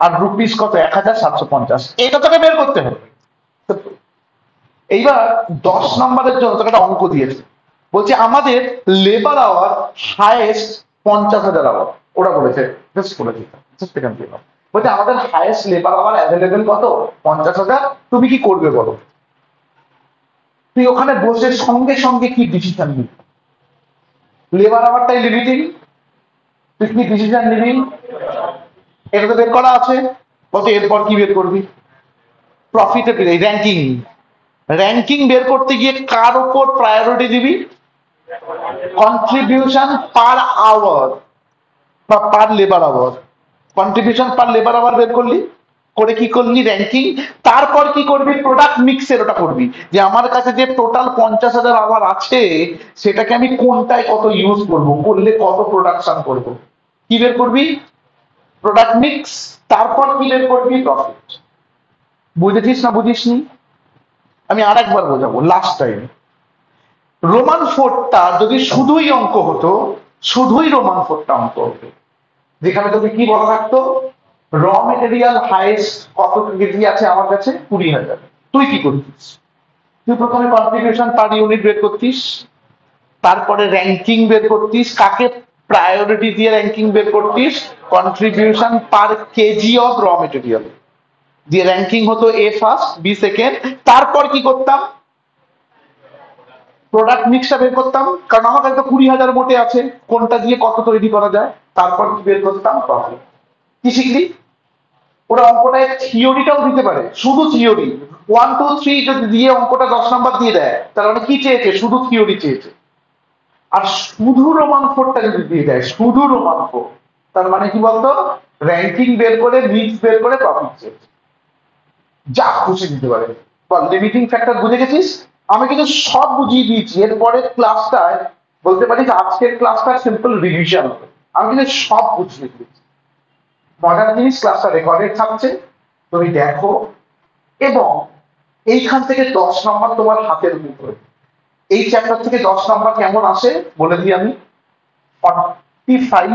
আর রুপিস কত? এক হাজার সাতশো পঞ্চাশ। এটা তোকে বের করতে হবে। এইবার দশ নম্বরের জন্য তোকে একটা অঙ্ক দিয়েছে। বলছে আমাদের লেবার আওয়ার হাইয়েস্ট পঞ্চাশ হাজার আওয়ার ওরা বলেছে জাস্ট বলেছে জাস্ট থেকে বলছে আমাদের হায়েস্ট লেবার আওয়ার অ্যাভেলেবেল কত? পঞ্চাশ হাজার। তুমি কি করবে বলো? তুই ওখানে বসে সঙ্গে সঙ্গে কি ডিসিশন নিবি? লেবার আওয়ারটাই লিমিটিং তুই কি ডিসিশন নিবি? এটা তো বের করা আছে। বলতে এরপর কি বের করবি? প্রফিটে র্যাঙ্কিং র্যাঙ্কিং বের করতে গিয়ে কার উপর প্রায়োরিটি দিবি? কন্ট্রিবিউশন পার আওয়ার বা per labour hour contribution per labour hour বের করলি, করে কি করলি? র্যাঙ্কিং তারপর কি করবি? প্রোডাক্ট মিক্সের ওটা করবি। যে আমার কাছে যে টোটাল পঞ্চাশ হাজার আওয়ার আছে, সেটাকে আমি কোনটায় কত ইউজ করব? করলে কত প্রোডাকশন করব? কি বের করবি? প্রোডাক্ট মিক্স তারপর কি বের করবি? প্রফিট বুঝেছিস না বুঝিসনি? আমি আর একবার বোঝাবো লাস্ট টাইম রোমান ফোর্টটা যদি শুধুই অঙ্ক হতো, শুধুই রোমান ফোর্টটা অঙ্ক হতো। যেখানে তোকে কি বলা থাকতো র মেটেরিয়াল হাইয়েস্ট কত কেজি আছে আমার কাছে? কুড়ি হাজার। তুই কি করতিস তুই প্রথমে কন্ট্রিবিউশন পার ইউনিট বের করতিস, তারপরে র্যাঙ্কিং বের করতিস, কাকে প্রায়োরিটি দিয়ে র্যাঙ্কিং বের করতিস? Contribution per KG of raw material দিয়ে র্যাঙ্কিং হতো এ ফার্স্ট বি সেকেন্ড তারপর কি করতাম? প্রোডাক্ট মিক্সটা বের করতাম। কারণ আমার কাছে তো কুড়ি হাজার মোটে আছে, কোনটা দিয়ে কত তৈরি করা যায়? তারপর কি বের করতাম প্রফিট কি শিখলি? ওরা অঙ্কটায় থিওরিটাও দিতে পারে। শুধু থিওরি ওয়ান টু থ্রি যদি দিয়ে অঙ্কটা দশ নাম্বার দিয়ে দেয়, তার মানে কি চেয়েছে? শুধু থিওরি চেয়েছে। আর শুধু রোমান ফোরটা যদি দিয়ে দেয়, শুধু রোমান ফোর তার মানে কি বলতো? র্যাঙ্কিং বের করে মিক্স বের করে প্রফিট চেয়েছে। যা খুশি দিতে পারে। বল লিমিটিং ফ্যাক্টর বুঝে গেছিস? আমি কিন্তু সব বুঝিয়ে দিয়েছি। এরপরে ক্লাসটায় বলতে পারিস আজকের ক্লাসটা সিম্পল রিভিশন আমি কিন্তু সব বুঝিয়ে দিয়েছি। মজার জিনিস ক্লাসটা রেকর্ডেড থাকছে তুমি দেখো এবং এইখান থেকে দশ নম্বর তোমার হাতের মুঠোয় এই চ্যাপ্টার থেকে দশ নম্বর কেমন আসে বলে দিই আমি। ফর্টি ফাইভ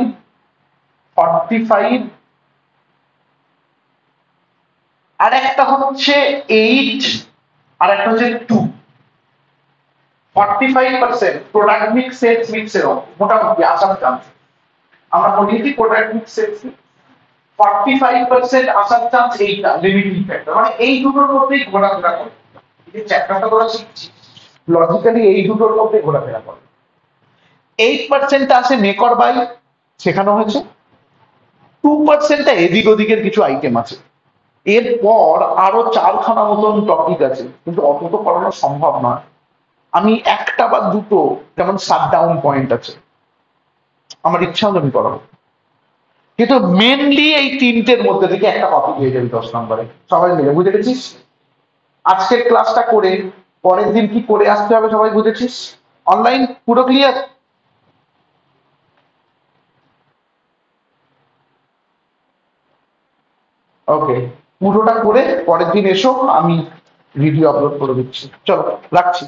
ফর্টি ফাইভ আর একটা হচ্ছে এইট আর একটা হচ্ছে two forty five percent product mix sales মিক্সের মোটামুটি আসার চান্স আমরা বলি কি product mix sales forty five percent আসার চান্স এইটা লিমিটিং ফ্যাক্টর মানে এই দুটোর মধ্যেই ঘোরাফেরা করে। এই চ্যাপ্টারটা তোরা শিখছি লজিক্যালি এই দুটোর মধ্যে ঘোরাফেরা করে। এইট পার্সেন্ট আসে মেকর বাই শেখানো হয়েছে। টু পার্সেন্টটা এদিক ওদিকের কিছু আইটেম আছে। এরপর আরও চারখানা মতন টপিক আছে, কিন্তু অত তো করানো সম্ভব নয়। আমি একটা বা দুটো যেমন সাত ডাউন পয়েন্ট আছে। আমার ইচ্ছা হলে আমি করাবো কিন্তু মেনলি এই তিনটের মধ্যে থেকে একটা কপি পেয়ে যাবি দশ নম্বরে। সবাই মিলে, বুঝে গেছিস? আজকের ক্লাসটা করে, পরের দিন কি করে আসতে হবে সবাই বুঝেছিস অনলাইন পুরো ক্লিয়ার ওকে পুরোটা করে পরের দিন এসো, আমি ভিডিও আপলোড করে দিচ্ছি। চলো, রাখছি।